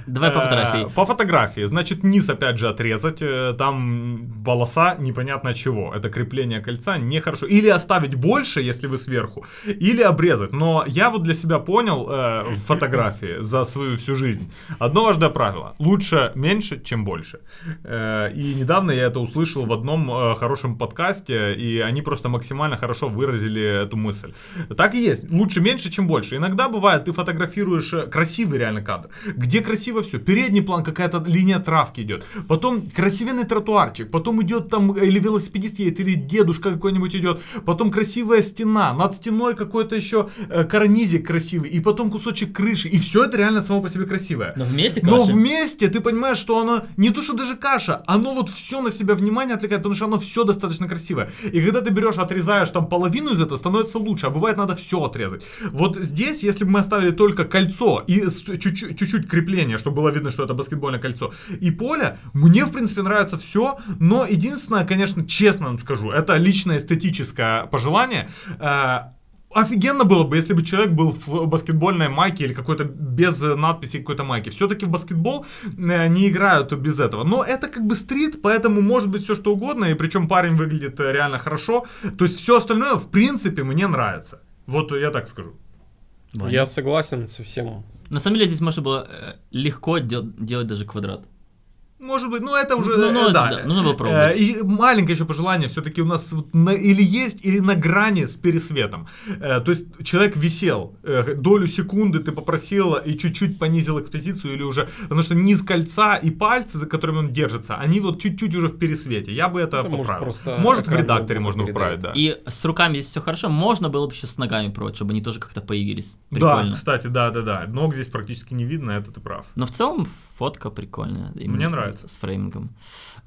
Давай по Э, фотографии. По фотографии. Значит, низ опять же отрезать. э, Там полоса непонятно чего. Это крепление кольца нехорошо. Или оставить больше, если вы сверху, или обрезать. Но я вот для себя понял э, в фотографии за свою всю жизнь одно важное правило. Лучше меньше, чем больше. Э, И недавно я это услышал в одном э, хорошем подкасте, и они просто максимально хорошо выразили эту мысль. Так и есть. Лучше меньше, чем больше. Иногда бывает, ты фотографируешь красивый реально кадр, где красиво все. Передний план, какая-то линия травки идет. Потом красивенный тротуарчик. Потом идет там э, или велосипедист едет, или дедушка какой-нибудь идет. Потом красивая стена. Над стеной какой-то еще э, карнизик красивый. И потом кусочек крыши. И все это реально само по себе красивое. Но вместе Но каши. вместе ты понимаешь, что оно не то, что даже каша, оно вот все на себя внимание отвлекает, потому что оно все достаточно красивое. И когда ты берешь, отрезаешь там половину из этого, становится лучше, а бывает надо все отрезать. Вот здесь, если бы мы оставили только кольцо и чуть-чуть чуть-чуть крепление, чтобы было видно, что это баскетбольное кольцо, и поле, мне, в принципе, нравится все, но единственное, конечно, честно вам скажу, это личное эстетическое пожелание, э, Офигенно было бы, если бы человек был в баскетбольной майке или какой-то без надписи какой-то майки. Все-таки в баскетбол э, не играют без этого. Но это как бы стрит, поэтому может быть все что угодно. И причем парень выглядит э, реально хорошо. То есть все остальное, в принципе, мне нравится. Вот я так скажу. Я согласен со всем. На самом деле здесь можно было э, легко дел- делать даже квадрат. Может быть, ну это уже Ну, ну, э, это да. да, нужно было пробовать. Э, И маленькое еще пожелание, все-таки у нас вот на- или есть, или на грани с пересветом. Э, То есть человек висел, долю секунды ты попросил и чуть-чуть понизил экспозицию или уже, потому что низ кольца и пальцы, за которыми он держится, они вот чуть-чуть уже в пересвете. Я бы это Это может поправил. просто Может в редакторе можно управить, да. И с руками здесь все хорошо. Можно было бы еще с ногами пробовать, чтобы они тоже как-то появились. Да, Прикольно. кстати, да, да, да. Ног здесь практически не видно, это ты прав. Но в целом фотка прикольная. именно Мне с- нравится. С, фреймингом.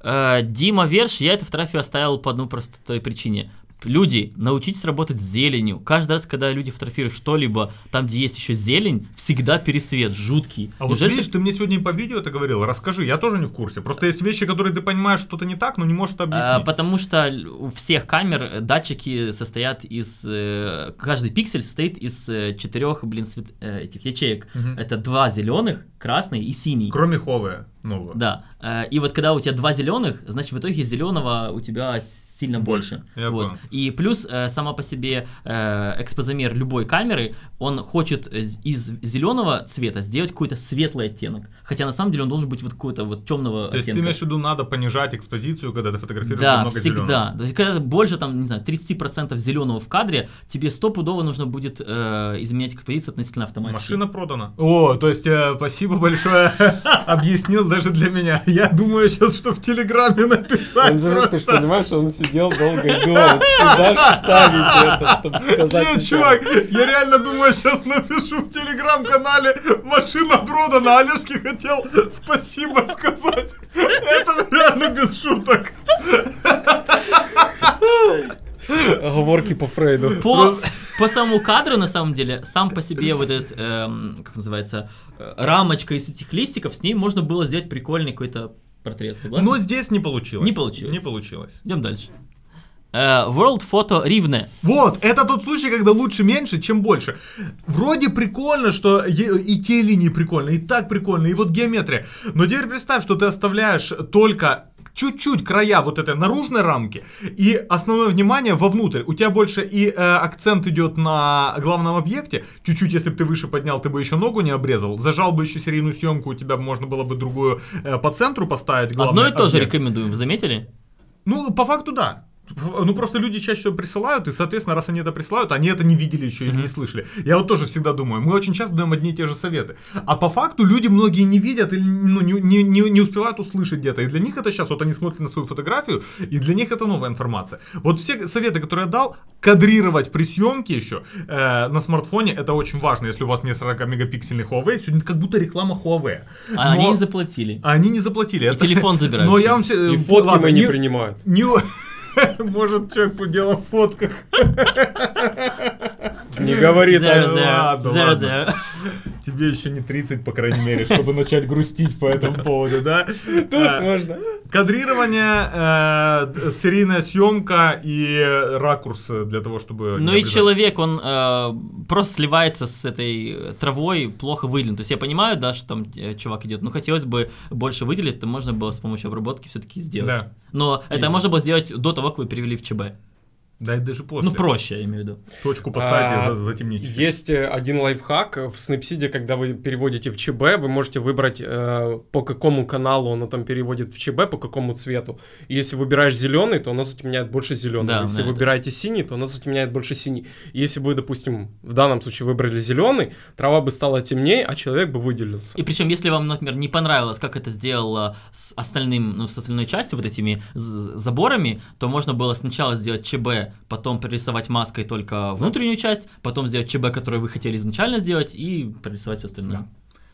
Э, Дима Верш, я эту фотографию оставил по одной простой причине. Люди, научитесь работать с зеленью. Каждый раз, когда люди фотографируют что-либо, там, где есть еще зелень, всегда пересвет, жуткий. А вот Неужели видишь, ты- ты мне сегодня по видео это говорил, расскажи, я тоже не в курсе. Просто есть вещи, которые ты понимаешь, что-то не так, но не можешь это А, объяснить. потому что у всех камер датчики состоят из... э, каждый пиксель состоит из э, четырех, блин, свет- э, этих ячеек. Мгм. Это два зеленых, красный и синий. Кроме Хове нового. Да. И вот когда у тебя два зеленых, значит в итоге зеленого у тебя сильно Больше. Я вот. понял. И плюс э, сама по себе э, экспозамер любой камеры, он хочет из зеленого цвета сделать какой-то светлый оттенок. Хотя на самом деле он должен быть вот какой-то вот темного То есть ты оттенка. имеешь в виду, надо понижать экспозицию, когда ты фотографируешь Да, много всегда. зеленого. То есть, когда больше, там, не знаю, 30% зеленого в кадре, тебе стопудово нужно будет э, изменять экспозицию относительно автоматики. Машина продана. О, то есть э, спасибо большое, объяснил даже для меня. Я думаю сейчас, что в Телеграме написать Он же, ты же понимаешь, он сидел долго и думал, куда же вставить это, чтобы сказать Нет, чувак, я реально думаю, сейчас напишу в телеграм-канале «Машина продана», Олежке хотел спасибо сказать. Это реально без шуток. Оговорки по Фрейду. По, по самому кадру, на самом деле, сам по себе вот этот, эм, как называется, э, рамочка из этих листиков, с ней можно было сделать прикольный какой-то портрет, согласны? Но здесь не получилось. Не получилось. Не получилось. Идем дальше. Э, World Photo Rivne. Вот, это тот случай, когда лучше меньше, чем больше. Вроде прикольно, что и те линии прикольно, и так прикольно, и вот геометрия. Но теперь представь, что ты оставляешь только чуть-чуть края вот этой наружной рамки и основное внимание вовнутрь. У тебя больше и э, акцент идет на главном объекте. Чуть-чуть, если бы ты выше поднял, ты бы еще ногу не обрезал. Зажал бы еще серийную съемку, у тебя можно было бы другую э, по центру поставить. Одно и то же объект. рекомендуем, вы заметили? Ну, по факту да. Ну, просто люди чаще всего присылают, и, соответственно, раз они это присылают, они это не видели еще или не слышали. Я вот тоже всегда думаю, мы очень часто даем одни и те же советы. А по факту люди многие не видят или ну, не, не, не, не успевают услышать где-то. И для них это сейчас, вот они смотрят на свою фотографию, и для них это новая информация. Вот все советы, которые я дал, кадрировать при съемке еще э, на смартфоне, это очень важно, если у вас не 40 мегапиксельный Huawei, сегодня как будто реклама Huawei. А Но- они не заплатили. а они не заплатили. И телефон забирают Но я вам И фотки ладно, мы не не- принимают. не... Может, человек дело в фотках. Не говори так. ладно, ладно. Тебе еще не 30, по крайней мере, чтобы начать грустить по этому поводу, да? Тут А, можно. Кадрирование, э, серийная съемка и ракурс для того, чтобы... Ну и человек, он э, просто сливается с этой травой, плохо выделен. То есть я понимаю, да, что там э, чувак идет, но хотелось бы больше выделить, то можно было с помощью обработки все-таки сделать. Но это можно было сделать до того, как вы перевели в ЧБ. Да, и даже после. Ну проще, я имею в виду. Точку поставить и А, за- затемнить. чуть-чуть. Есть э, один лайфхак. В Snapseed, когда вы переводите в ЧБ, вы можете выбрать, э, по какому каналу оно там переводит в ЧБ, по какому цвету. И если выбираешь зеленый, то оно затемняет больше зеленого. Да, если да, это- выбираете синий, то оно затемняет больше синий. И если вы, допустим, в данном случае выбрали зеленый, трава бы стала темнее, а человек бы выделился. И причем, если вам, например, не понравилось, как это сделало с остальным, ну, с остальной частью, вот этими заборами, то можно было сначала сделать ЧБ, потом прорисовать маской только внутреннюю часть, потом сделать ЧБ, который вы хотели изначально сделать, и прорисовать все остальное. Да.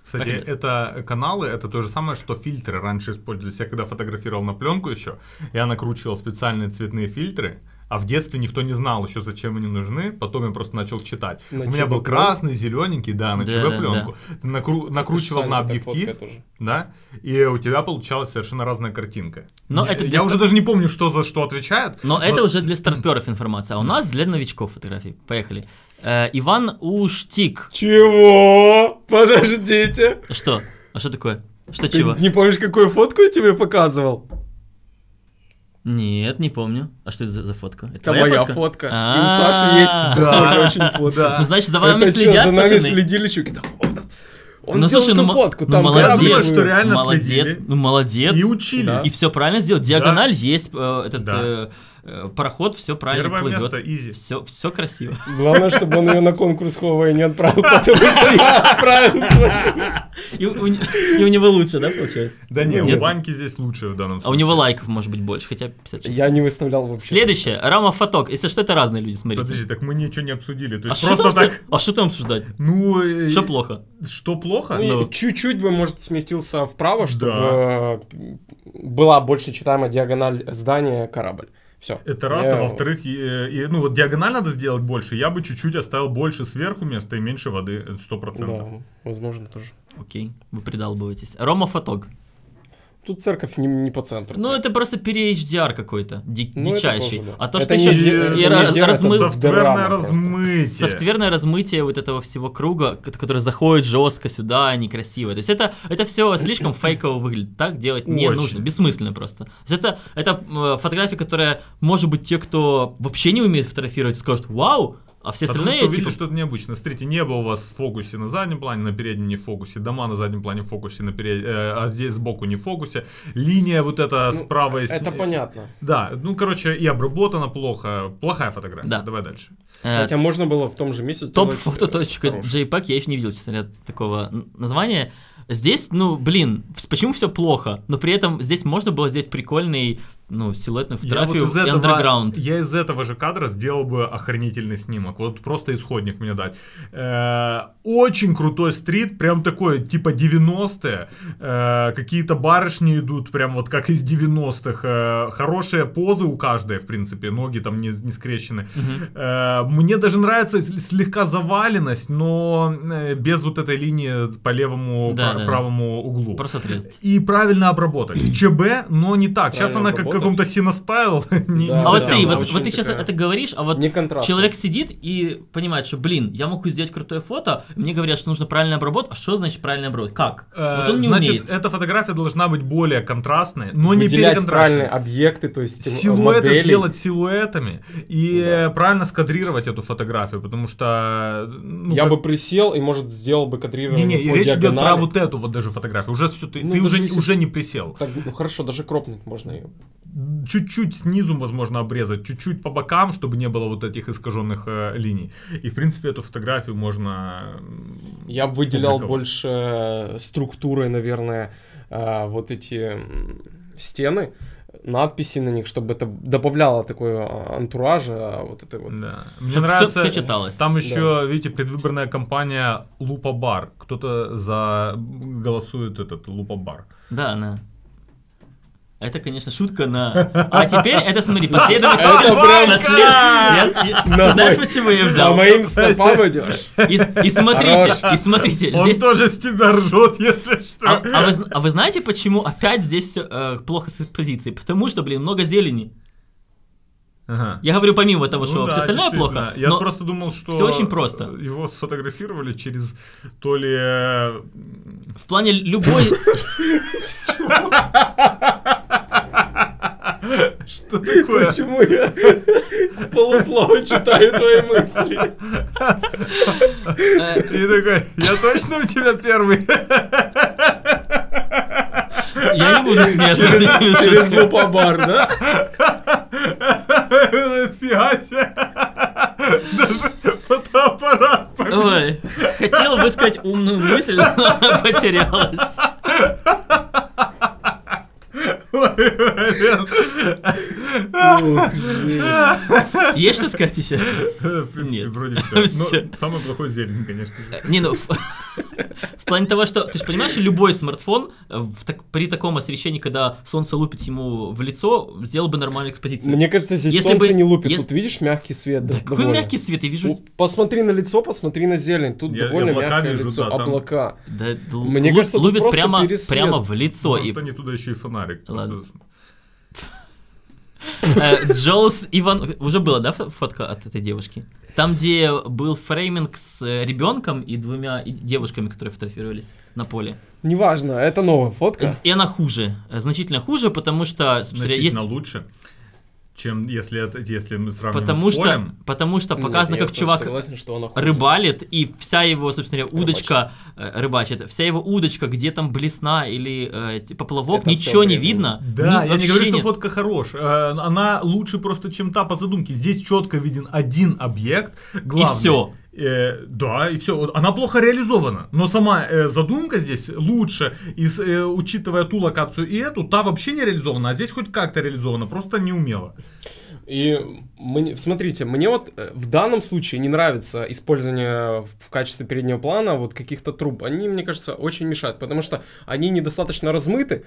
Кстати, Поехали. это каналы, это то же самое, что фильтры раньше использовались. Я когда фотографировал на пленку еще, я накручивал специальные цветные фильтры, а в детстве никто не знал еще, зачем они нужны. Потом я просто начал читать. На У меня был красный, зелененький, да, на Да, ЧБ да, пленку. Ты накру- накручивал на объектив, да, и у тебя получалась совершенно разная картинка. Но я это я ста- уже даже не помню, что за что отвечает. Но это Вот. уже для старперов информация, а у нас для новичков фотографий. Поехали. Э, Иван Уштик. Чего? Подождите. Что? А что такое? Что Ты чего? не помнишь, какую фотку я тебе показывал? Нет, не помню. А что это за, за фотка? Это Это моя фотка. И у. Саши есть тоже очень фото. Ну, значит, за вами следят, за нами следили, чуваки? Да, он- Ну, сделал слушай, ну, фотку, ну, там молодец. думаю, была. что реально молодец, следили. ну молодец. И учились. Да. И все правильно сделал. Диагональ есть, э, этот Да. э, пароход, все правильно Первое плывет. место, изи. Все, все красиво. Главное, чтобы он ее на конкурс Huawei не отправил, потому что я отправил. И у, него лучше, да, получается? Да не, Нет. у Ваньки здесь лучше в данном А у случае. него лайков может быть больше, хотя 56. Я не выставлял вообще. Следующее, Рама Фоток. Если что, это разные люди, смотрите. Подожди, так мы ничего не обсудили. То а есть что просто там, так... а что там обсуждать? Ну, э, Что плохо? Что плохо? Ну, Ну. Чуть-чуть бы, может, сместился вправо, чтобы э, была больше читаемая диагональ здания корабль. Все. Это раз, а во-вторых, и, э, и, ну вот диагональ надо сделать больше, я бы чуть-чуть оставил больше сверху места и меньше воды, э, сто процентов. Да, возможно, тоже. Окей, вы придалбываетесь. Рома Фоток. Тут церковь не, не по центру. Ну, это просто пере-HDR какой-то, ди- Ну, дичайший. тоже, да. А то, Это что не еще и не раз- HDR, размы- софт- Софтверное размытие. Софтверное размытие вот этого всего круга, ко- которое заходит жестко сюда, некрасиво. То есть это, это все слишком фейково выглядит. Так делать не Очень. нужно, бессмысленно просто. То есть это, это э, фотография, которая, может быть, те, кто вообще не умеет фотографировать, скажут «Вау!», а все Потому остальные что увидели типа, что-то необычное. Смотрите, небо у вас в фокусе на заднем плане, на переднем не в фокусе, дома на заднем плане в фокусе, на перед... э, а здесь сбоку не в фокусе. Линия вот эта Ну, справа и с- Это понятно. Да, ну короче, и обработана плохо. Плохая фотография. Да. Давай дальше. э, Хотя можно было в том же месте сделать, э, я еще не видел, честно говоря, такого названия. Здесь, ну, блин, почему все плохо? Но при этом здесь можно было сделать прикольный ну, силуэтную Я вот фотографию из и этого, андерграунд. я из этого же кадра сделал бы охренительный снимок. Вот просто исходник мне дать. Э, очень крутой стрит, прям такой, типа 90-е. Э, какие-то барышни идут, прям вот как из 90-х. Э, хорошие позы у каждой, в принципе. Ноги там не, не скрещены. Э, мне даже нравится слегка заваленность, но э, без вот этой линии по левому, Да, пра- да. правому углу. Просто отрезать. И правильно обработать. ЧБ, но не так. Сейчас Правильно она как. Каком-то синостайл. не- не А вот смотри, вот, ты сейчас это говоришь, а вот Не человек сидит и понимает, что, блин, я могу сделать крутое фото, мне говорят, что нужно правильно обработать, а что значит правильно обработать? Как? Э, вот он не Значит, умеет. эта фотография должна быть более контрастной, но не переконтрастной. объекты, то есть э, Силуэты сделать силуэтами и правильно скадрировать эту фотографию, потому что... ну, я бы присел и, может, сделал бы кадрирование Не-не, и речь идет про вот эту вот даже фотографию. Уже все, ты, Ну, ты уже, если- уже не присел. Так, ну хорошо, даже кропнуть можно ее. Чуть-чуть снизу, возможно, обрезать, чуть-чуть по бокам, чтобы не было вот этих искаженных э, линий. И, в принципе, эту фотографию можно... Я бы выделял публиковать. больше структурой, наверное, э, вот эти стены, надписи на них, чтобы это добавляло такой а, антуража, а, вот это вот. Да. Мне Чтоб всё- нравится... всё читалось. Там еще, видите, предвыборная кампания Лупа Бар. Кто-то за голосует этот Лупа Бар. Да, да. Это, конечно, шутка на... А теперь это, смотри, последователь... Это прям- Послед- Я с- я- На Знаешь, почему я По взял? моим стопам идешь. И, и смотрите, Хорош. и смотрите, Он здесь... тоже с тебя ржет, если что. А, а вы, а вы знаете, почему опять здесь все плохо с позицией? Потому что, блин, много зелени. Ага. Я говорю помимо того, Ну что да, все остальное плохо. Я но просто думал, что всё очень просто. его сфотографировали через то ли... э, в плане любой... Что такое? Почему я с полуслова читаю твои мысли? э, И такой, я точно у тебя первый? Я не буду смеяться Через шутками. лупобар, да? Фига себе. Даже фотоаппарат. Ой, хотел высказать умную мысль, но она потерялась. Есть что сказать еще? В принципе, Нет. вроде все. Всё. самый плохой зелень, конечно же. Не, ну, в, в плане того, что, ты же понимаешь, любой смартфон э, в так- при таком освещении, когда солнце лупит ему в лицо, сделал бы нормальную экспозицию. Мне кажется, здесь Если солнце бы- не лупит. если- Тут видишь мягкий свет. Да да, какой довольно. мягкий свет, я вижу... Ну, Посмотри на лицо, посмотри на зелень. Тут Я- довольно я облака мягкое вижу, лицо. да, там- Облака. Да, Мне лу- кажется, лупит прямо, пересвет. прямо в лицо. Может, и они туда еще и фонарик. Ладно. Э, Джоулс Иван... Уже была, да, фо- фотка от этой девушки? Там, где был фрейминг с э, ребенком и двумя девушками, которые фотографировались на поле. Неважно, это новая фотка. И она хуже, э, значительно хуже, потому что, собственно, есть... Значительно лучше, чем если, это, если мы сравниваем Потому с что, полем. потому что Нет, показано, я как чувак согласен, что хуже. рыбалит, и вся его, собственно говоря, удочка э, рыбачит, вся его удочка, где там блесна или э, т- поплавок, Это ничего не видно. Да, Ну, я не говорю, что нет. фотка хорош. Э, Она лучше просто, чем та по задумке. Здесь четко виден один объект. Главный. всё. Э, да, и все. Она плохо реализована. Но сама э, задумка здесь лучше. И э, учитывая ту локацию и эту, та вообще не реализована. А здесь хоть как-то реализована, просто не умело. И мне, смотрите, мне вот э, в данном случае не нравится использование в- в качестве переднего плана вот каких-то труб. Они, мне кажется, очень мешают, потому что они недостаточно размыты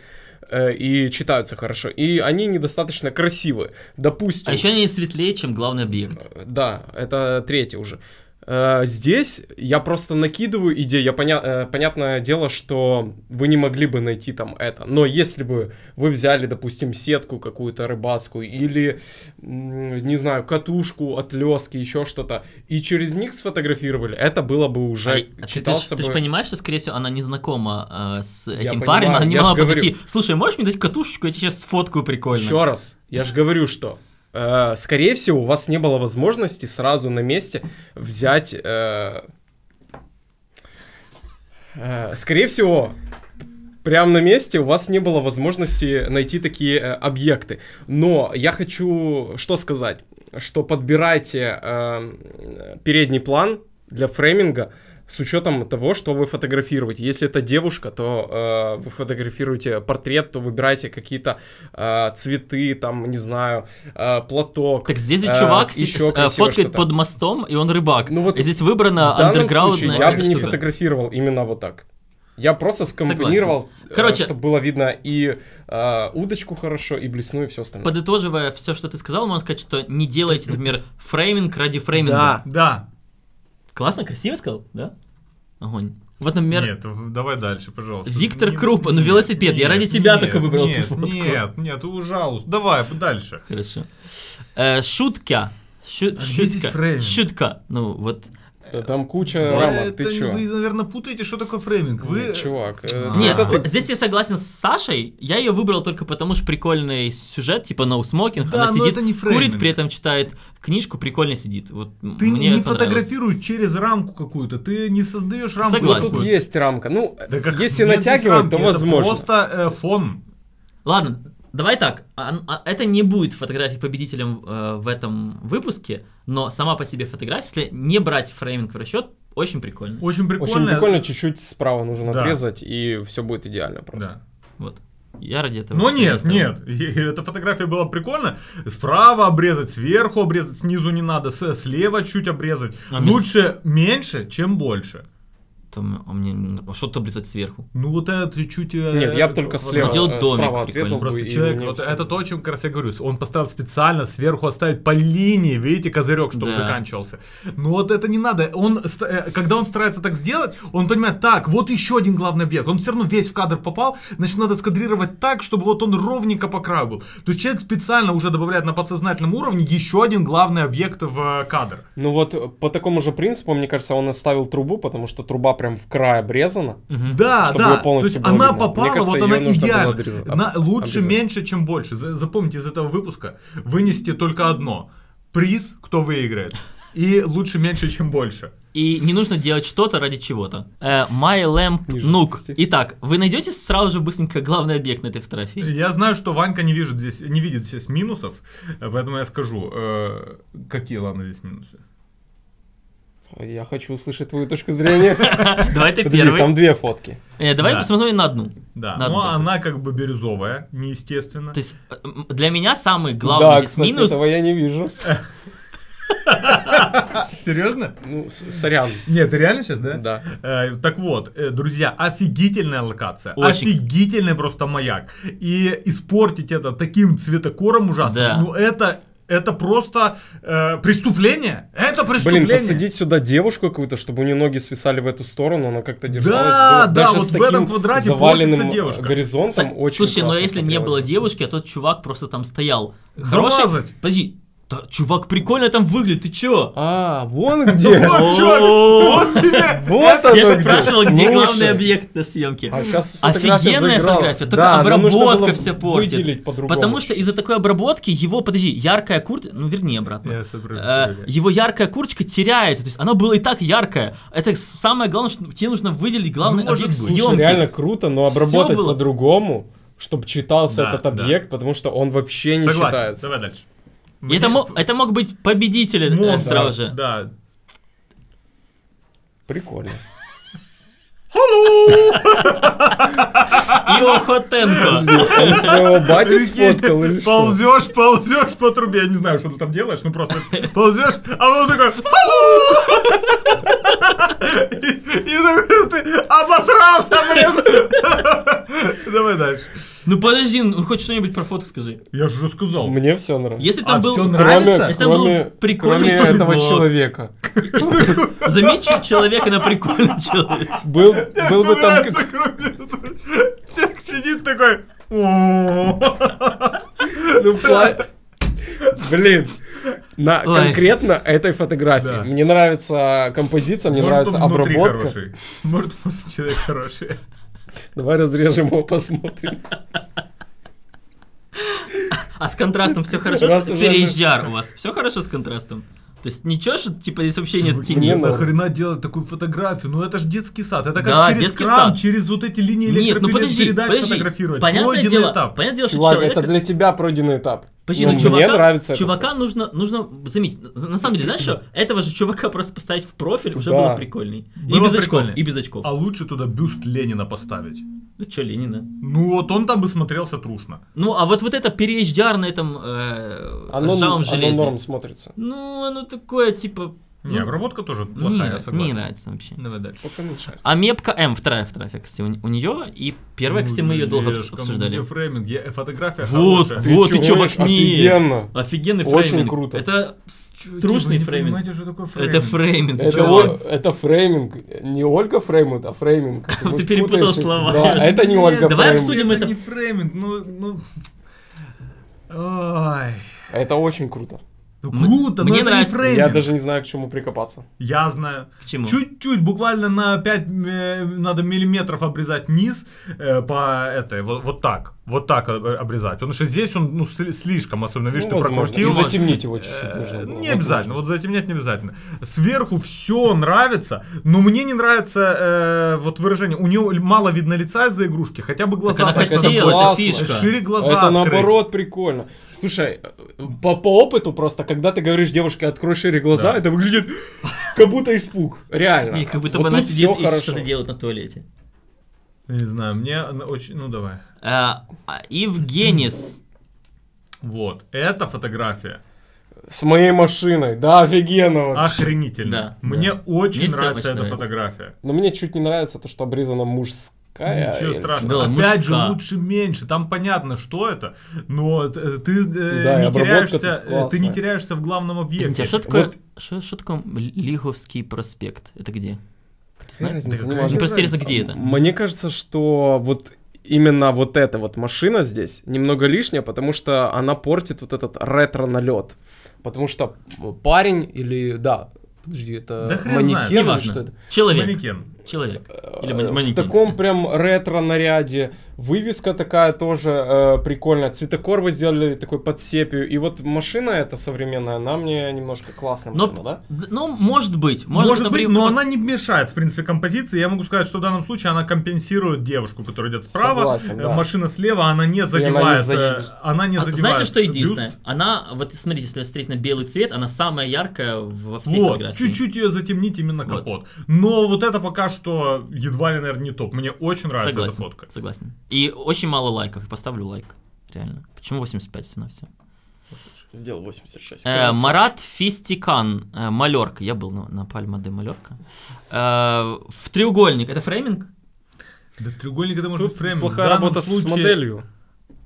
э, и читаются хорошо, и они недостаточно красивы. Допустим, А еще они светлее, чем главный объект. Э, Да, это третий уже. Э, Здесь я просто накидываю идею. Я поня- э, понятное дело, что вы не могли бы найти там это. Но если бы вы взяли, допустим, сетку какую-то рыбацкую или, не знаю, катушку от лески, еще что-то, и через них сфотографировали, это было бы уже А, а ты, ты, читался ты ж бы. понимаешь, что, скорее всего, она не знакома э, с этим понимаю, парнем, она не я могла говорю. подойти. Слушай, можешь мне дать катушечку, я тебе сейчас сфоткаю прикольно. Еще раз, я же говорю, что скорее всего у вас не было возможности сразу на месте взять. э, э, скорее всего, прямо на месте у вас не было возможности найти такие э, объекты. Но я хочу что сказать, что подбирайте э, передний план для фрейминга с учетом того, что вы фотографируете. Если это девушка, то э, вы фотографируете портрет, то выбирайте какие-то э, цветы, там, не знаю, э, платок. Так здесь же э, чувак еще с- э, фоткает что-то. под мостом, и он рыбак. Ну вот И здесь выбрано В данном андерграундное случае я бы не фотографировал именно вот так. Я просто скомпонировал, э, Короче- чтобы было видно и э, удочку хорошо, и блесну, и все остальное. Подытоживая все, что ты сказал, можно сказать, что не делайте, например, фрейминг ради фрейминга. Да. Да. Классно, красиво сказал, да? Огонь. Вот, например, Нет, давай дальше, пожалуйста. Виктор Не- Крупа, ну, нет, велосипед, я нет, ради тебя нет, только выбрал нет, эту фотку. Нет, нет, пожалуйста, давай дальше. Хорошо. Э, шутка. Шу- шутка. Шутка. Ну, вот. Да там куча Вы рамок, это ты чё? Вы, наверное, путаете, что такое фрейминг. Вы... Нет, чувак. э, А. Нет, это ты- здесь я согласен с Сашей. Я ее выбрал только потому, что прикольный сюжет, типа no smoking. Да, Она но сидит, это не курит, фрейминг. при этом читает книжку, прикольно сидит. Вот Ты мне не, фотографируешь через рамку какую-то, ты не создаешь рамку. Согласен. Тут какую-то. есть рамка. Ну, Да как если натягивать, рамки, то это возможно. просто э, фон. Ладно, давай так. а- а это не будет фотографией победителем э, в этом выпуске, но сама по себе фотография, если не брать фрейминг в расчет, очень прикольно. Очень прикольно. Очень прикольно, чуть-чуть справа нужно Да. отрезать, и все будет идеально просто. Да. Вот. Я ради этого. Но всё нет, оставил. нет, эта фотография была прикольна. Справа обрезать, сверху обрезать, снизу не надо, с- слева чуть обрезать. А без- Лучше меньше, чем больше. Там, а мне а что-то обрезать сверху. Ну вот это чуть... э, Нет, я бы только слева, делать э, домик справа отрезал Просто человек, вот это то, о чем как раз я говорю. Он поставил специально сверху оставить по линии, видите, козырек, чтобы Да. заканчивался. Но вот это не надо. Он, э, когда он старается так сделать, он понимает, так, вот еще один главный объект. Он все равно весь в кадр попал, значит, надо скадрировать так, чтобы вот он ровненько по краю был. То есть человек специально уже добавляет на подсознательном уровне еще один главный объект в кадр. Ну вот по такому же принципу, мне кажется, он оставил трубу, потому что труба прям в край обрезана. Да, Чтобы да. её То полностью есть она видно. попала, Мне кажется, вот она идеально. отрезать, На- об- лучше обрезать. меньше, чем больше. За- Запомните из этого выпуска, вынести только одно. Приз, кто выиграет. И лучше меньше, чем больше. И не нужно делать что-то ради чего-то. Э, My Lamp Nook. Итак, вы найдете сразу же быстренько главный объект на этой фотографии? Я знаю, что Ванька не видит здесь, не видит здесь минусов, э, поэтому я скажу, э, какие, ладно, здесь минусы. Я хочу услышать твою точку зрения. Давай ты первый. там две фотки. Давай Да. посмотрим на одну. Да, но только. она как бы бирюзовая, неестественно. То есть э, для меня самый главный Да, здесь минус. этого я не вижу. Серьезно? Ну, сорян. Нет, ты реально сейчас, да? Да. Э, так вот, э, друзья, офигительная локация, Очень. офигительный просто маяк. И испортить это таким цветокором ужасно, Да. ну это, это просто э, преступление. Это преступление. Блин, посадить сюда девушку какую-то, чтобы у нее ноги свисали в эту сторону, она как-то держалась. Да, было. да, Даже вот с в этом квадрате заваленным девушка. горизонтом Са- очень Слушайте, но классно если не было бы. девушки, а тот чувак просто там стоял. Хороший. Замазать. Подожди, да, чувак прикольно там выглядит, ты чё? А, вон где. Вот, чувак, вот тебе. Вот Я оно же где. спрашивал, где главный объект на съемке. А сейчас Офигенная фотография, только обработка все портит. выделить по-другому. Потому что из-за такой обработки его, подожди, яркая куртка, ну верни обратно. Я Э, его яркая курточка теряется, то есть она была и так яркая. Это самое главное, что тебе нужно выделить главный Ну, объект съемки. реально круто, но обработать по-другому, чтобы читался Да, этот да. объект, потому что он вообще не Согласен, читается. давай дальше. И это, Мне- мог, это мог быть победитель э, Мог, сразу да, же. Да. Прикольно. Ио Хотенко. Он своего батю сфоткал или что? Ползешь, ползешь по трубе, я не знаю, что ты там делаешь, ну просто ползешь, а он такой... И ты обосрался, блин! Давай дальше. Ну подожди, ну хоть что-нибудь про фотку скажи. Я же уже сказал. Мне все нравится. Если там А, был... Кроме, нравится? Если там был кроме, прикольный кроме этого чувак. человека. Заметь человека на прикольный человек. Был, был бы там этого. Человек сидит такой... Ну, Блин, на Ой. конкретно этой фотографии. Да. Мне нравится композиция, мне Может, нравится обработка. хороший. Может, просто человек хороший. Давай разрежем его, посмотрим. А с контрастом все хорошо? Переезжар у вас. Все хорошо с контрастом? То есть ничего, что типа здесь вообще нет тени? не ну нахрена делать такую фотографию? Ну это же детский сад. Это как Да, через детский кран, сад. через вот эти линии Нет, ну подожди, электропередач подожди. фотографировать. Понятное Пройденный дело, этап. понятное дело, что человек... это для тебя пройденный этап. Подожди, Ну, ну, мне чувака, нравится этот чувака нужно, нужно заметить. На самом деле, знаешь что? Этого же чувака просто поставить в профиль уже Да. было прикольней. И Было без очков, прикольней. и без очков. А лучше туда бюст Ленина поставить. Ну что, Ленина? Ну вот он там бы смотрелся трушно. Ну, а вот, вот это PHDR на этом э, Оно, ржавом оно железе. норм смотрится. Ну, оно такое, типа... Не, ну, обработка тоже мне плохая, не я нравится, согласен. мне не нравится вообще. Давай дальше. Пацаны шарят. А мепка М, вторая фотография, кстати, у, у нее, и первая, кстати, мы ее долго обсуждали. где фрейминг, я- фотография Вот, хорошая. вот, ты чё, говоришь? в окне? Офигенно. Офигенный Очень фрейминг. круто. Это Чуваки, трушный фрейминг. понимаете, что такое фрейминг. Это фрейминг. ты Это, чё? о- это фрейминг. Не Ольга Фреймут, а фрейминг. Ты перепутал слова. Да, это не Ольга давай Фреймут. обсудим это это. не фрейминг, ну, ну... Ой. Это очень круто. Ну круто, мне но это нравится. не фрейминг. Я даже не знаю, к чему прикопаться. Я знаю. К чему? Чуть-чуть, буквально на 5 надо миллиметров обрезать низ э, по этой, вот, вот так, вот так э, обрезать. Потому что здесь он ну, сли- слишком, особенно, видишь, Ну, ты возможно. прокрутил. И затемнить его чуть-чуть Э, нужно было. Не Возможно. обязательно, вот затемнять не обязательно. Сверху все нравится, но мне не нравится э, вот выражение. У него мало видно лица из-за игрушки, хотя бы глаза она так хотела, закрыть. это классно. фишка. Шире глаза это открыть. наоборот прикольно. Слушай, по, по опыту просто, когда ты говоришь девушке, открой шире глаза, Да. это выглядит как будто испуг. Реально. И как будто Вот бы она сидит и хорошо. что-то делает на туалете. Не знаю, мне очень, ну давай. А, а, Евгенис. Вот, эта фотография С моей машиной, да, офигенно вообще. охренительно. Да, Мне да. очень Мне нравится эта нравится. фотография. Но мне чуть не нравится то, что обрезана мужская. Ничего или страшного. Да, Опять мужская. же, лучше меньше. Там понятно, что это, но э, ты э, Да, не теряешься, э, ты не теряешься в главном Извините, объекте. а что такое, Вот- что, что такое Лиговский проспект? Это где? Да неважно. Мне просто интересно, где это? Мне кажется, что вот именно вот эта вот машина здесь немного лишняя, потому что она портит вот этот ретро-налет. Потому что парень или, да, подожди, это Да хрен манекен знает, или что это? Человек. Манекен. Человек. Или Э, ман-. В таком прям ретро-наряде. Вывеска такая тоже э, прикольная. Цветокор вы сделали такой под сепию. И вот машина эта современная, она мне немножко классная Но- машина, да? Ну, может быть. Может, Может, быть, например, но она не мешает, в принципе, композиции. Я могу сказать, что в данном случае она компенсирует девушку, которая идет справа. Согласен, э, да. Машина слева, она не не задевает. э, заедет. Она не А задевает. Знаете, что бюст. единственное? Она, вот смотрите, если смотреть на белый цвет, она самая яркая во всей Вот, фотографии. чуть-чуть ее затемнить именно Вот. капот. Но вот это пока что едва ли, наверное, не топ. Мне очень нравится Согласен, эта фотка. согласен. И очень мало лайков. Поставлю лайк. Реально. Почему 85 на все? Сделал 86. Э, Марат Фистикан, э, малерка. Я был на, на Пальма де Малерка. Э, в треугольник. Это фрейминг? Да в треугольник это может Тут быть фрейминг. плохая работа с случае- моделью.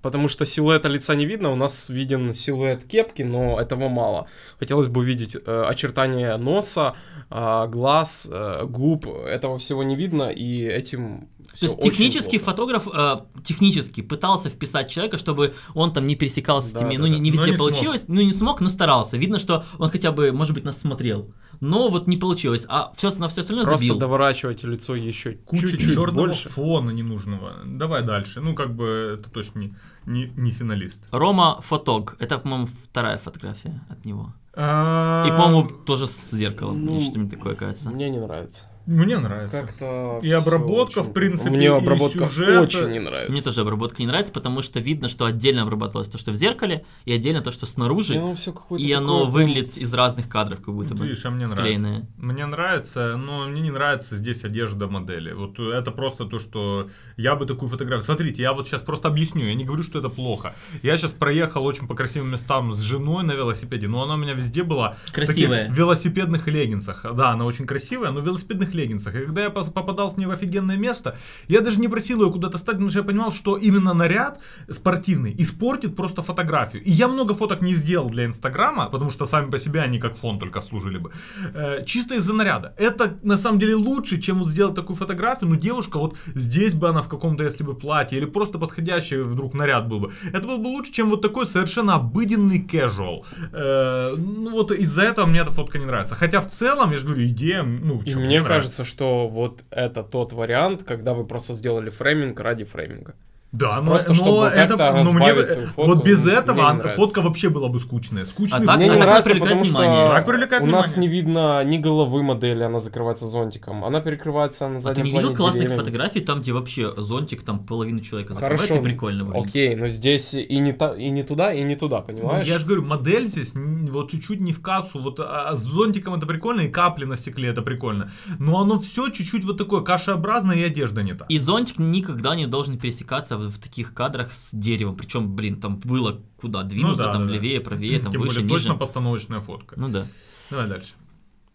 Потому что силуэта лица не видно, у нас виден силуэт кепки, но этого мало. Хотелось бы увидеть э, очертания носа, э, глаз, э, губ, этого всего не видно, и этим То всё есть технически плохо. фотограф э, технически пытался вписать человека, чтобы он там не пересекался с Да, этими, да, ну не, да. не везде не смог. получилось, ну не смог, но старался. Видно, что он хотя бы, может быть, нас смотрел. Но вот не получилось, а все, на все остальное Просто забил. доворачивайте лицо еще Куча чуть-чуть черного больше. фона ненужного. Давай дальше. Ну, как бы, это точно не, не, не финалист. Рома Фотог. Это, по-моему, вторая фотография от него. И, А, по-моему, тоже с зеркалом. ну, или что-нибудь такое, кажется. Мне не нравится. Мне нравится. Как-то И обработка, очень- в принципе, Мне и обработка сюжет. очень не нравится. Мне тоже обработка не нравится, потому что видно, что отдельно обрабатывалось то, что в зеркале, и отдельно то, что снаружи. Ну, всё какое-то и оно такое выглядит из разных кадров, как будто бы. Видишь, а мне склеенное. нравится. Мне нравится, но мне не нравится здесь одежда модели. Вот это просто то, что я бы такую фотографию... Смотрите, я вот сейчас просто объясню, я не говорю, что это плохо. Я сейчас проехал очень по красивым местам с женой на велосипеде, но она у меня везде была в Красивая. таких велосипедных леггинсах. Да, она очень красивая, но в велосипедных леггинсах. И когда я попадал с ней в офигенное место, я даже не просил ее куда-то стать, потому что я понимал, что именно наряд спортивный испортит просто фотографию. И я много фоток не сделал для Инстаграма, потому что сами по себе они как фон только служили бы. Э, чисто из-за наряда. Это на самом деле лучше, чем вот сделать такую фотографию, но девушка вот здесь бы она в каком-то, если бы платье, или просто подходящий вдруг наряд был бы. Это было бы лучше, чем вот такой совершенно обыденный casual. Э, ну вот из-за этого мне эта фотка не нравится. Хотя в целом, я же говорю, идея, ну, И мне нравится. кажется, что вот это тот вариант, когда вы просто сделали фрейминг ради фрейминга. Да, но, Просто но чтобы это, но мне, разбавить свою фотку, вот без мне не этого нравится. фотка вообще была бы скучная. Скучный А так- Мне не так нравится, привлекает потому что внимание. Так привлекает у нас внимание. не видно ни головы модели, она закрывается зонтиком. Она перекрывается на А ты заднем не видел классных деревьями. фотографий, там, где вообще зонтик, там половину человека закрывает, Хорошо, и прикольно выглядит. Окей, но здесь и не, та, и не туда, и не туда, Ну, понимаешь? Я же говорю, модель здесь вот чуть-чуть не в кассу, вот а, а с зонтиком это прикольно, и капли на стекле это прикольно. Но оно все чуть-чуть вот такое кашеобразное, и одежда не та. И зонтик никогда не должен пересекаться в, в таких кадрах с деревом. Причем, блин, там было куда двинуться, Ну да, там да, да. левее, правее, там Тем выше, более ниже. точно постановочная фотка. Ну да. Давай дальше.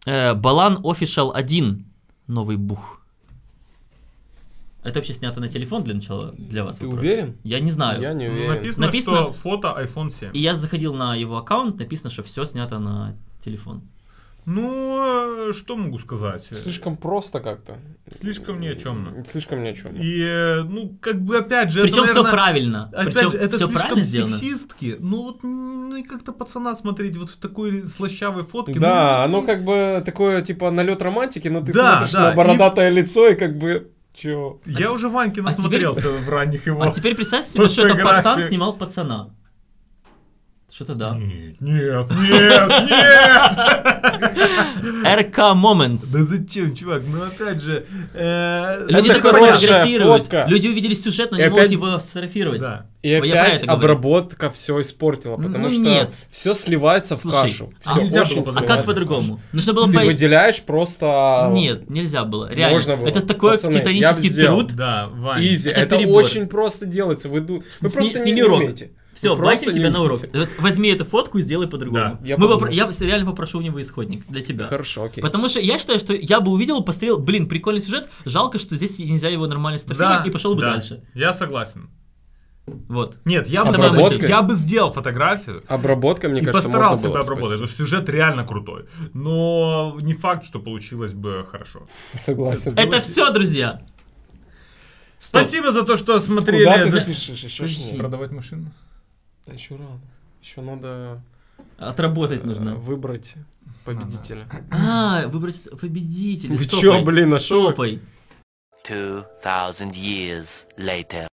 Э, Балан Official 1. Новый бух. Это вообще снято на телефон для начала для вас? Ты вопрос? уверен? Я не знаю. Я не Ну, уверен. написано, Написано- что фото iPhone 7. И я заходил на его аккаунт, написано, что все снято на телефон. Ну, э, что могу сказать? Слишком просто как-то. Слишком ни о чем. Слишком ни о чем. И, э, ну, как бы, опять же, Причем это, все правильно. Опять Причем же, это все слишком правильно сделано. Ну, вот, ну, и как-то пацана смотреть вот в такой слащавой фотке. Да, ну, оно ну, как бы такое, типа, налет романтики, но ты Да, смотришь да, на и- бородатое лицо и как бы... Чё? Я уже Ваньки а теперь- насмотрелся в ранних его. А теперь представь себе, что это пацан снимал пацана. Что-то да. Нет, нет, нет, нет! РК Moments. Да зачем, чувак? Ну опять же... э, Люди такое фотографируют. Люди увидели сюжет, но не могут его сфотографировать. Да. И опять обработка все испортила, Ну, потому ну, что все сливается в кашу. а А как по-другому? Нужно было Ты выделяешь просто... Нет, нельзя было. Реально. Можно было. Это такой титанический труд. Да, Вань. Изи, Это очень просто делается. Вы, просто не, умеете. Все, просто тебя на урок. Возьми эту фотку и сделай по-другому. Да. Я Мы подумаю. попро- я реально попрошу у него исходник для тебя. Хорошо, окей. Потому что я считаю, что я бы увидел, посмотрел, блин, прикольный сюжет, жалко, что здесь нельзя его нормально сфотографировать, Да, и пошел бы да. дальше. Я согласен. Вот. Нет, я бы, Это я бы сделал фотографию, Обработка, мне и кажется, постарался можно бы обработать, потому что сюжет реально крутой. Но не факт, что получилось бы хорошо. Согласен. Это все, друзья. Стоп. Спасибо за то, что смотрели. Куда ты это- спешишь? Еще. Продавать машину? Да еще рано. Еще надо Отработать э, нужно. выбрать победителя. А, выбрать победителя. Вы чё, блин, а что вы? Стопай. 2,000 years later.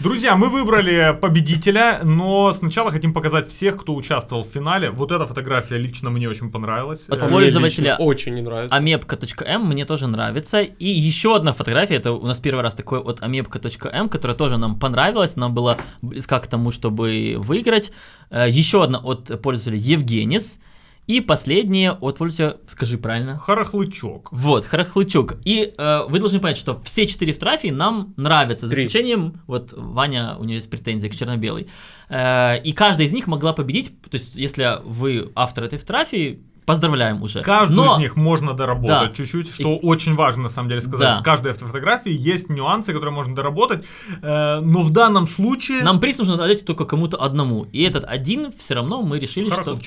Друзья, мы выбрали победителя, но сначала хотим показать всех, кто участвовал в финале. Вот эта фотография лично мне очень понравилась. От Э, Мне пользователя очень не нравится. amepka.m мне тоже нравится. И еще одна фотография, это у нас первый раз такой от amepka.m, которая тоже нам понравилась, нам была близка к тому, чтобы выиграть. Э, Еще одна от пользователя Евгенис. И последняя от пользователя, скажи правильно, Харахлычок. Вот, Харахлычук. И э, вы должны понять, что все четыре фотографии нам нравятся, за Три. исключением, вот Ваня, у нее есть претензии к черно-белой. Э, и каждая из них могла победить, то есть если вы автор этой фотографии, поздравляем уже. Каждую Но- из них можно доработать Да. чуть-чуть, что очень важно на самом деле сказать. Да. В каждой фотографии есть нюансы, которые можно доработать. Э, но в данном случае... Нам приз нужно отдать только кому-то одному. И этот один все равно мы решили, что...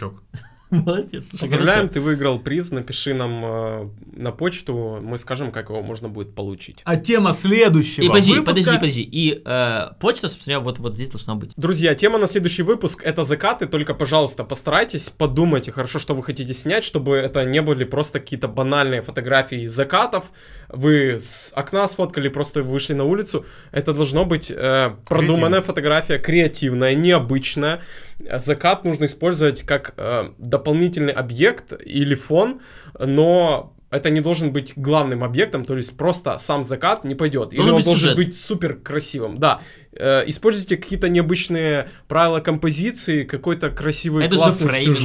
Молодец. слушай, Поздравляем, хорошо. ты выиграл приз. Напиши нам э, на почту, мы скажем, как его можно будет получить. А тема следующего И подожди, выпуска... подожди, подожди. И э, почта, собственно, вот, вот здесь должна быть. Друзья, тема на следующий выпуск это закаты. Только, пожалуйста, постарайтесь, подумайте хорошо, что вы хотите снять, чтобы это не были просто какие-то банальные фотографии закатов. Вы с окна сфоткали, просто вышли на улицу. Это должно быть э, продуманная фотография, креативная, необычная. Закат нужно использовать как э, дополнительный объект или фон, но это не должен быть главным объектом, то есть просто сам закат не пойдет. Или он быть должен сюжет. быть супер красивым. Да, Э, используйте какие-то необычные правила композиции, какой-то красивый Это классный фрейминг.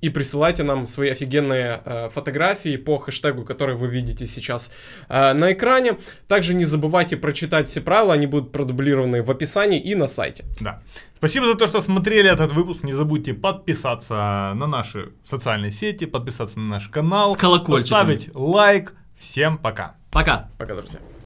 И присылайте нам свои офигенные э, фотографии по хэштегу, который вы видите сейчас э, на экране. Также не забывайте прочитать все правила, они будут продублированы в описании и на сайте. Да. Спасибо за то, что смотрели этот выпуск. Не забудьте подписаться на наши социальные сети, подписаться на наш канал, С колокольчиком. поставить лайк. Всем пока. Пока. Пока, друзья.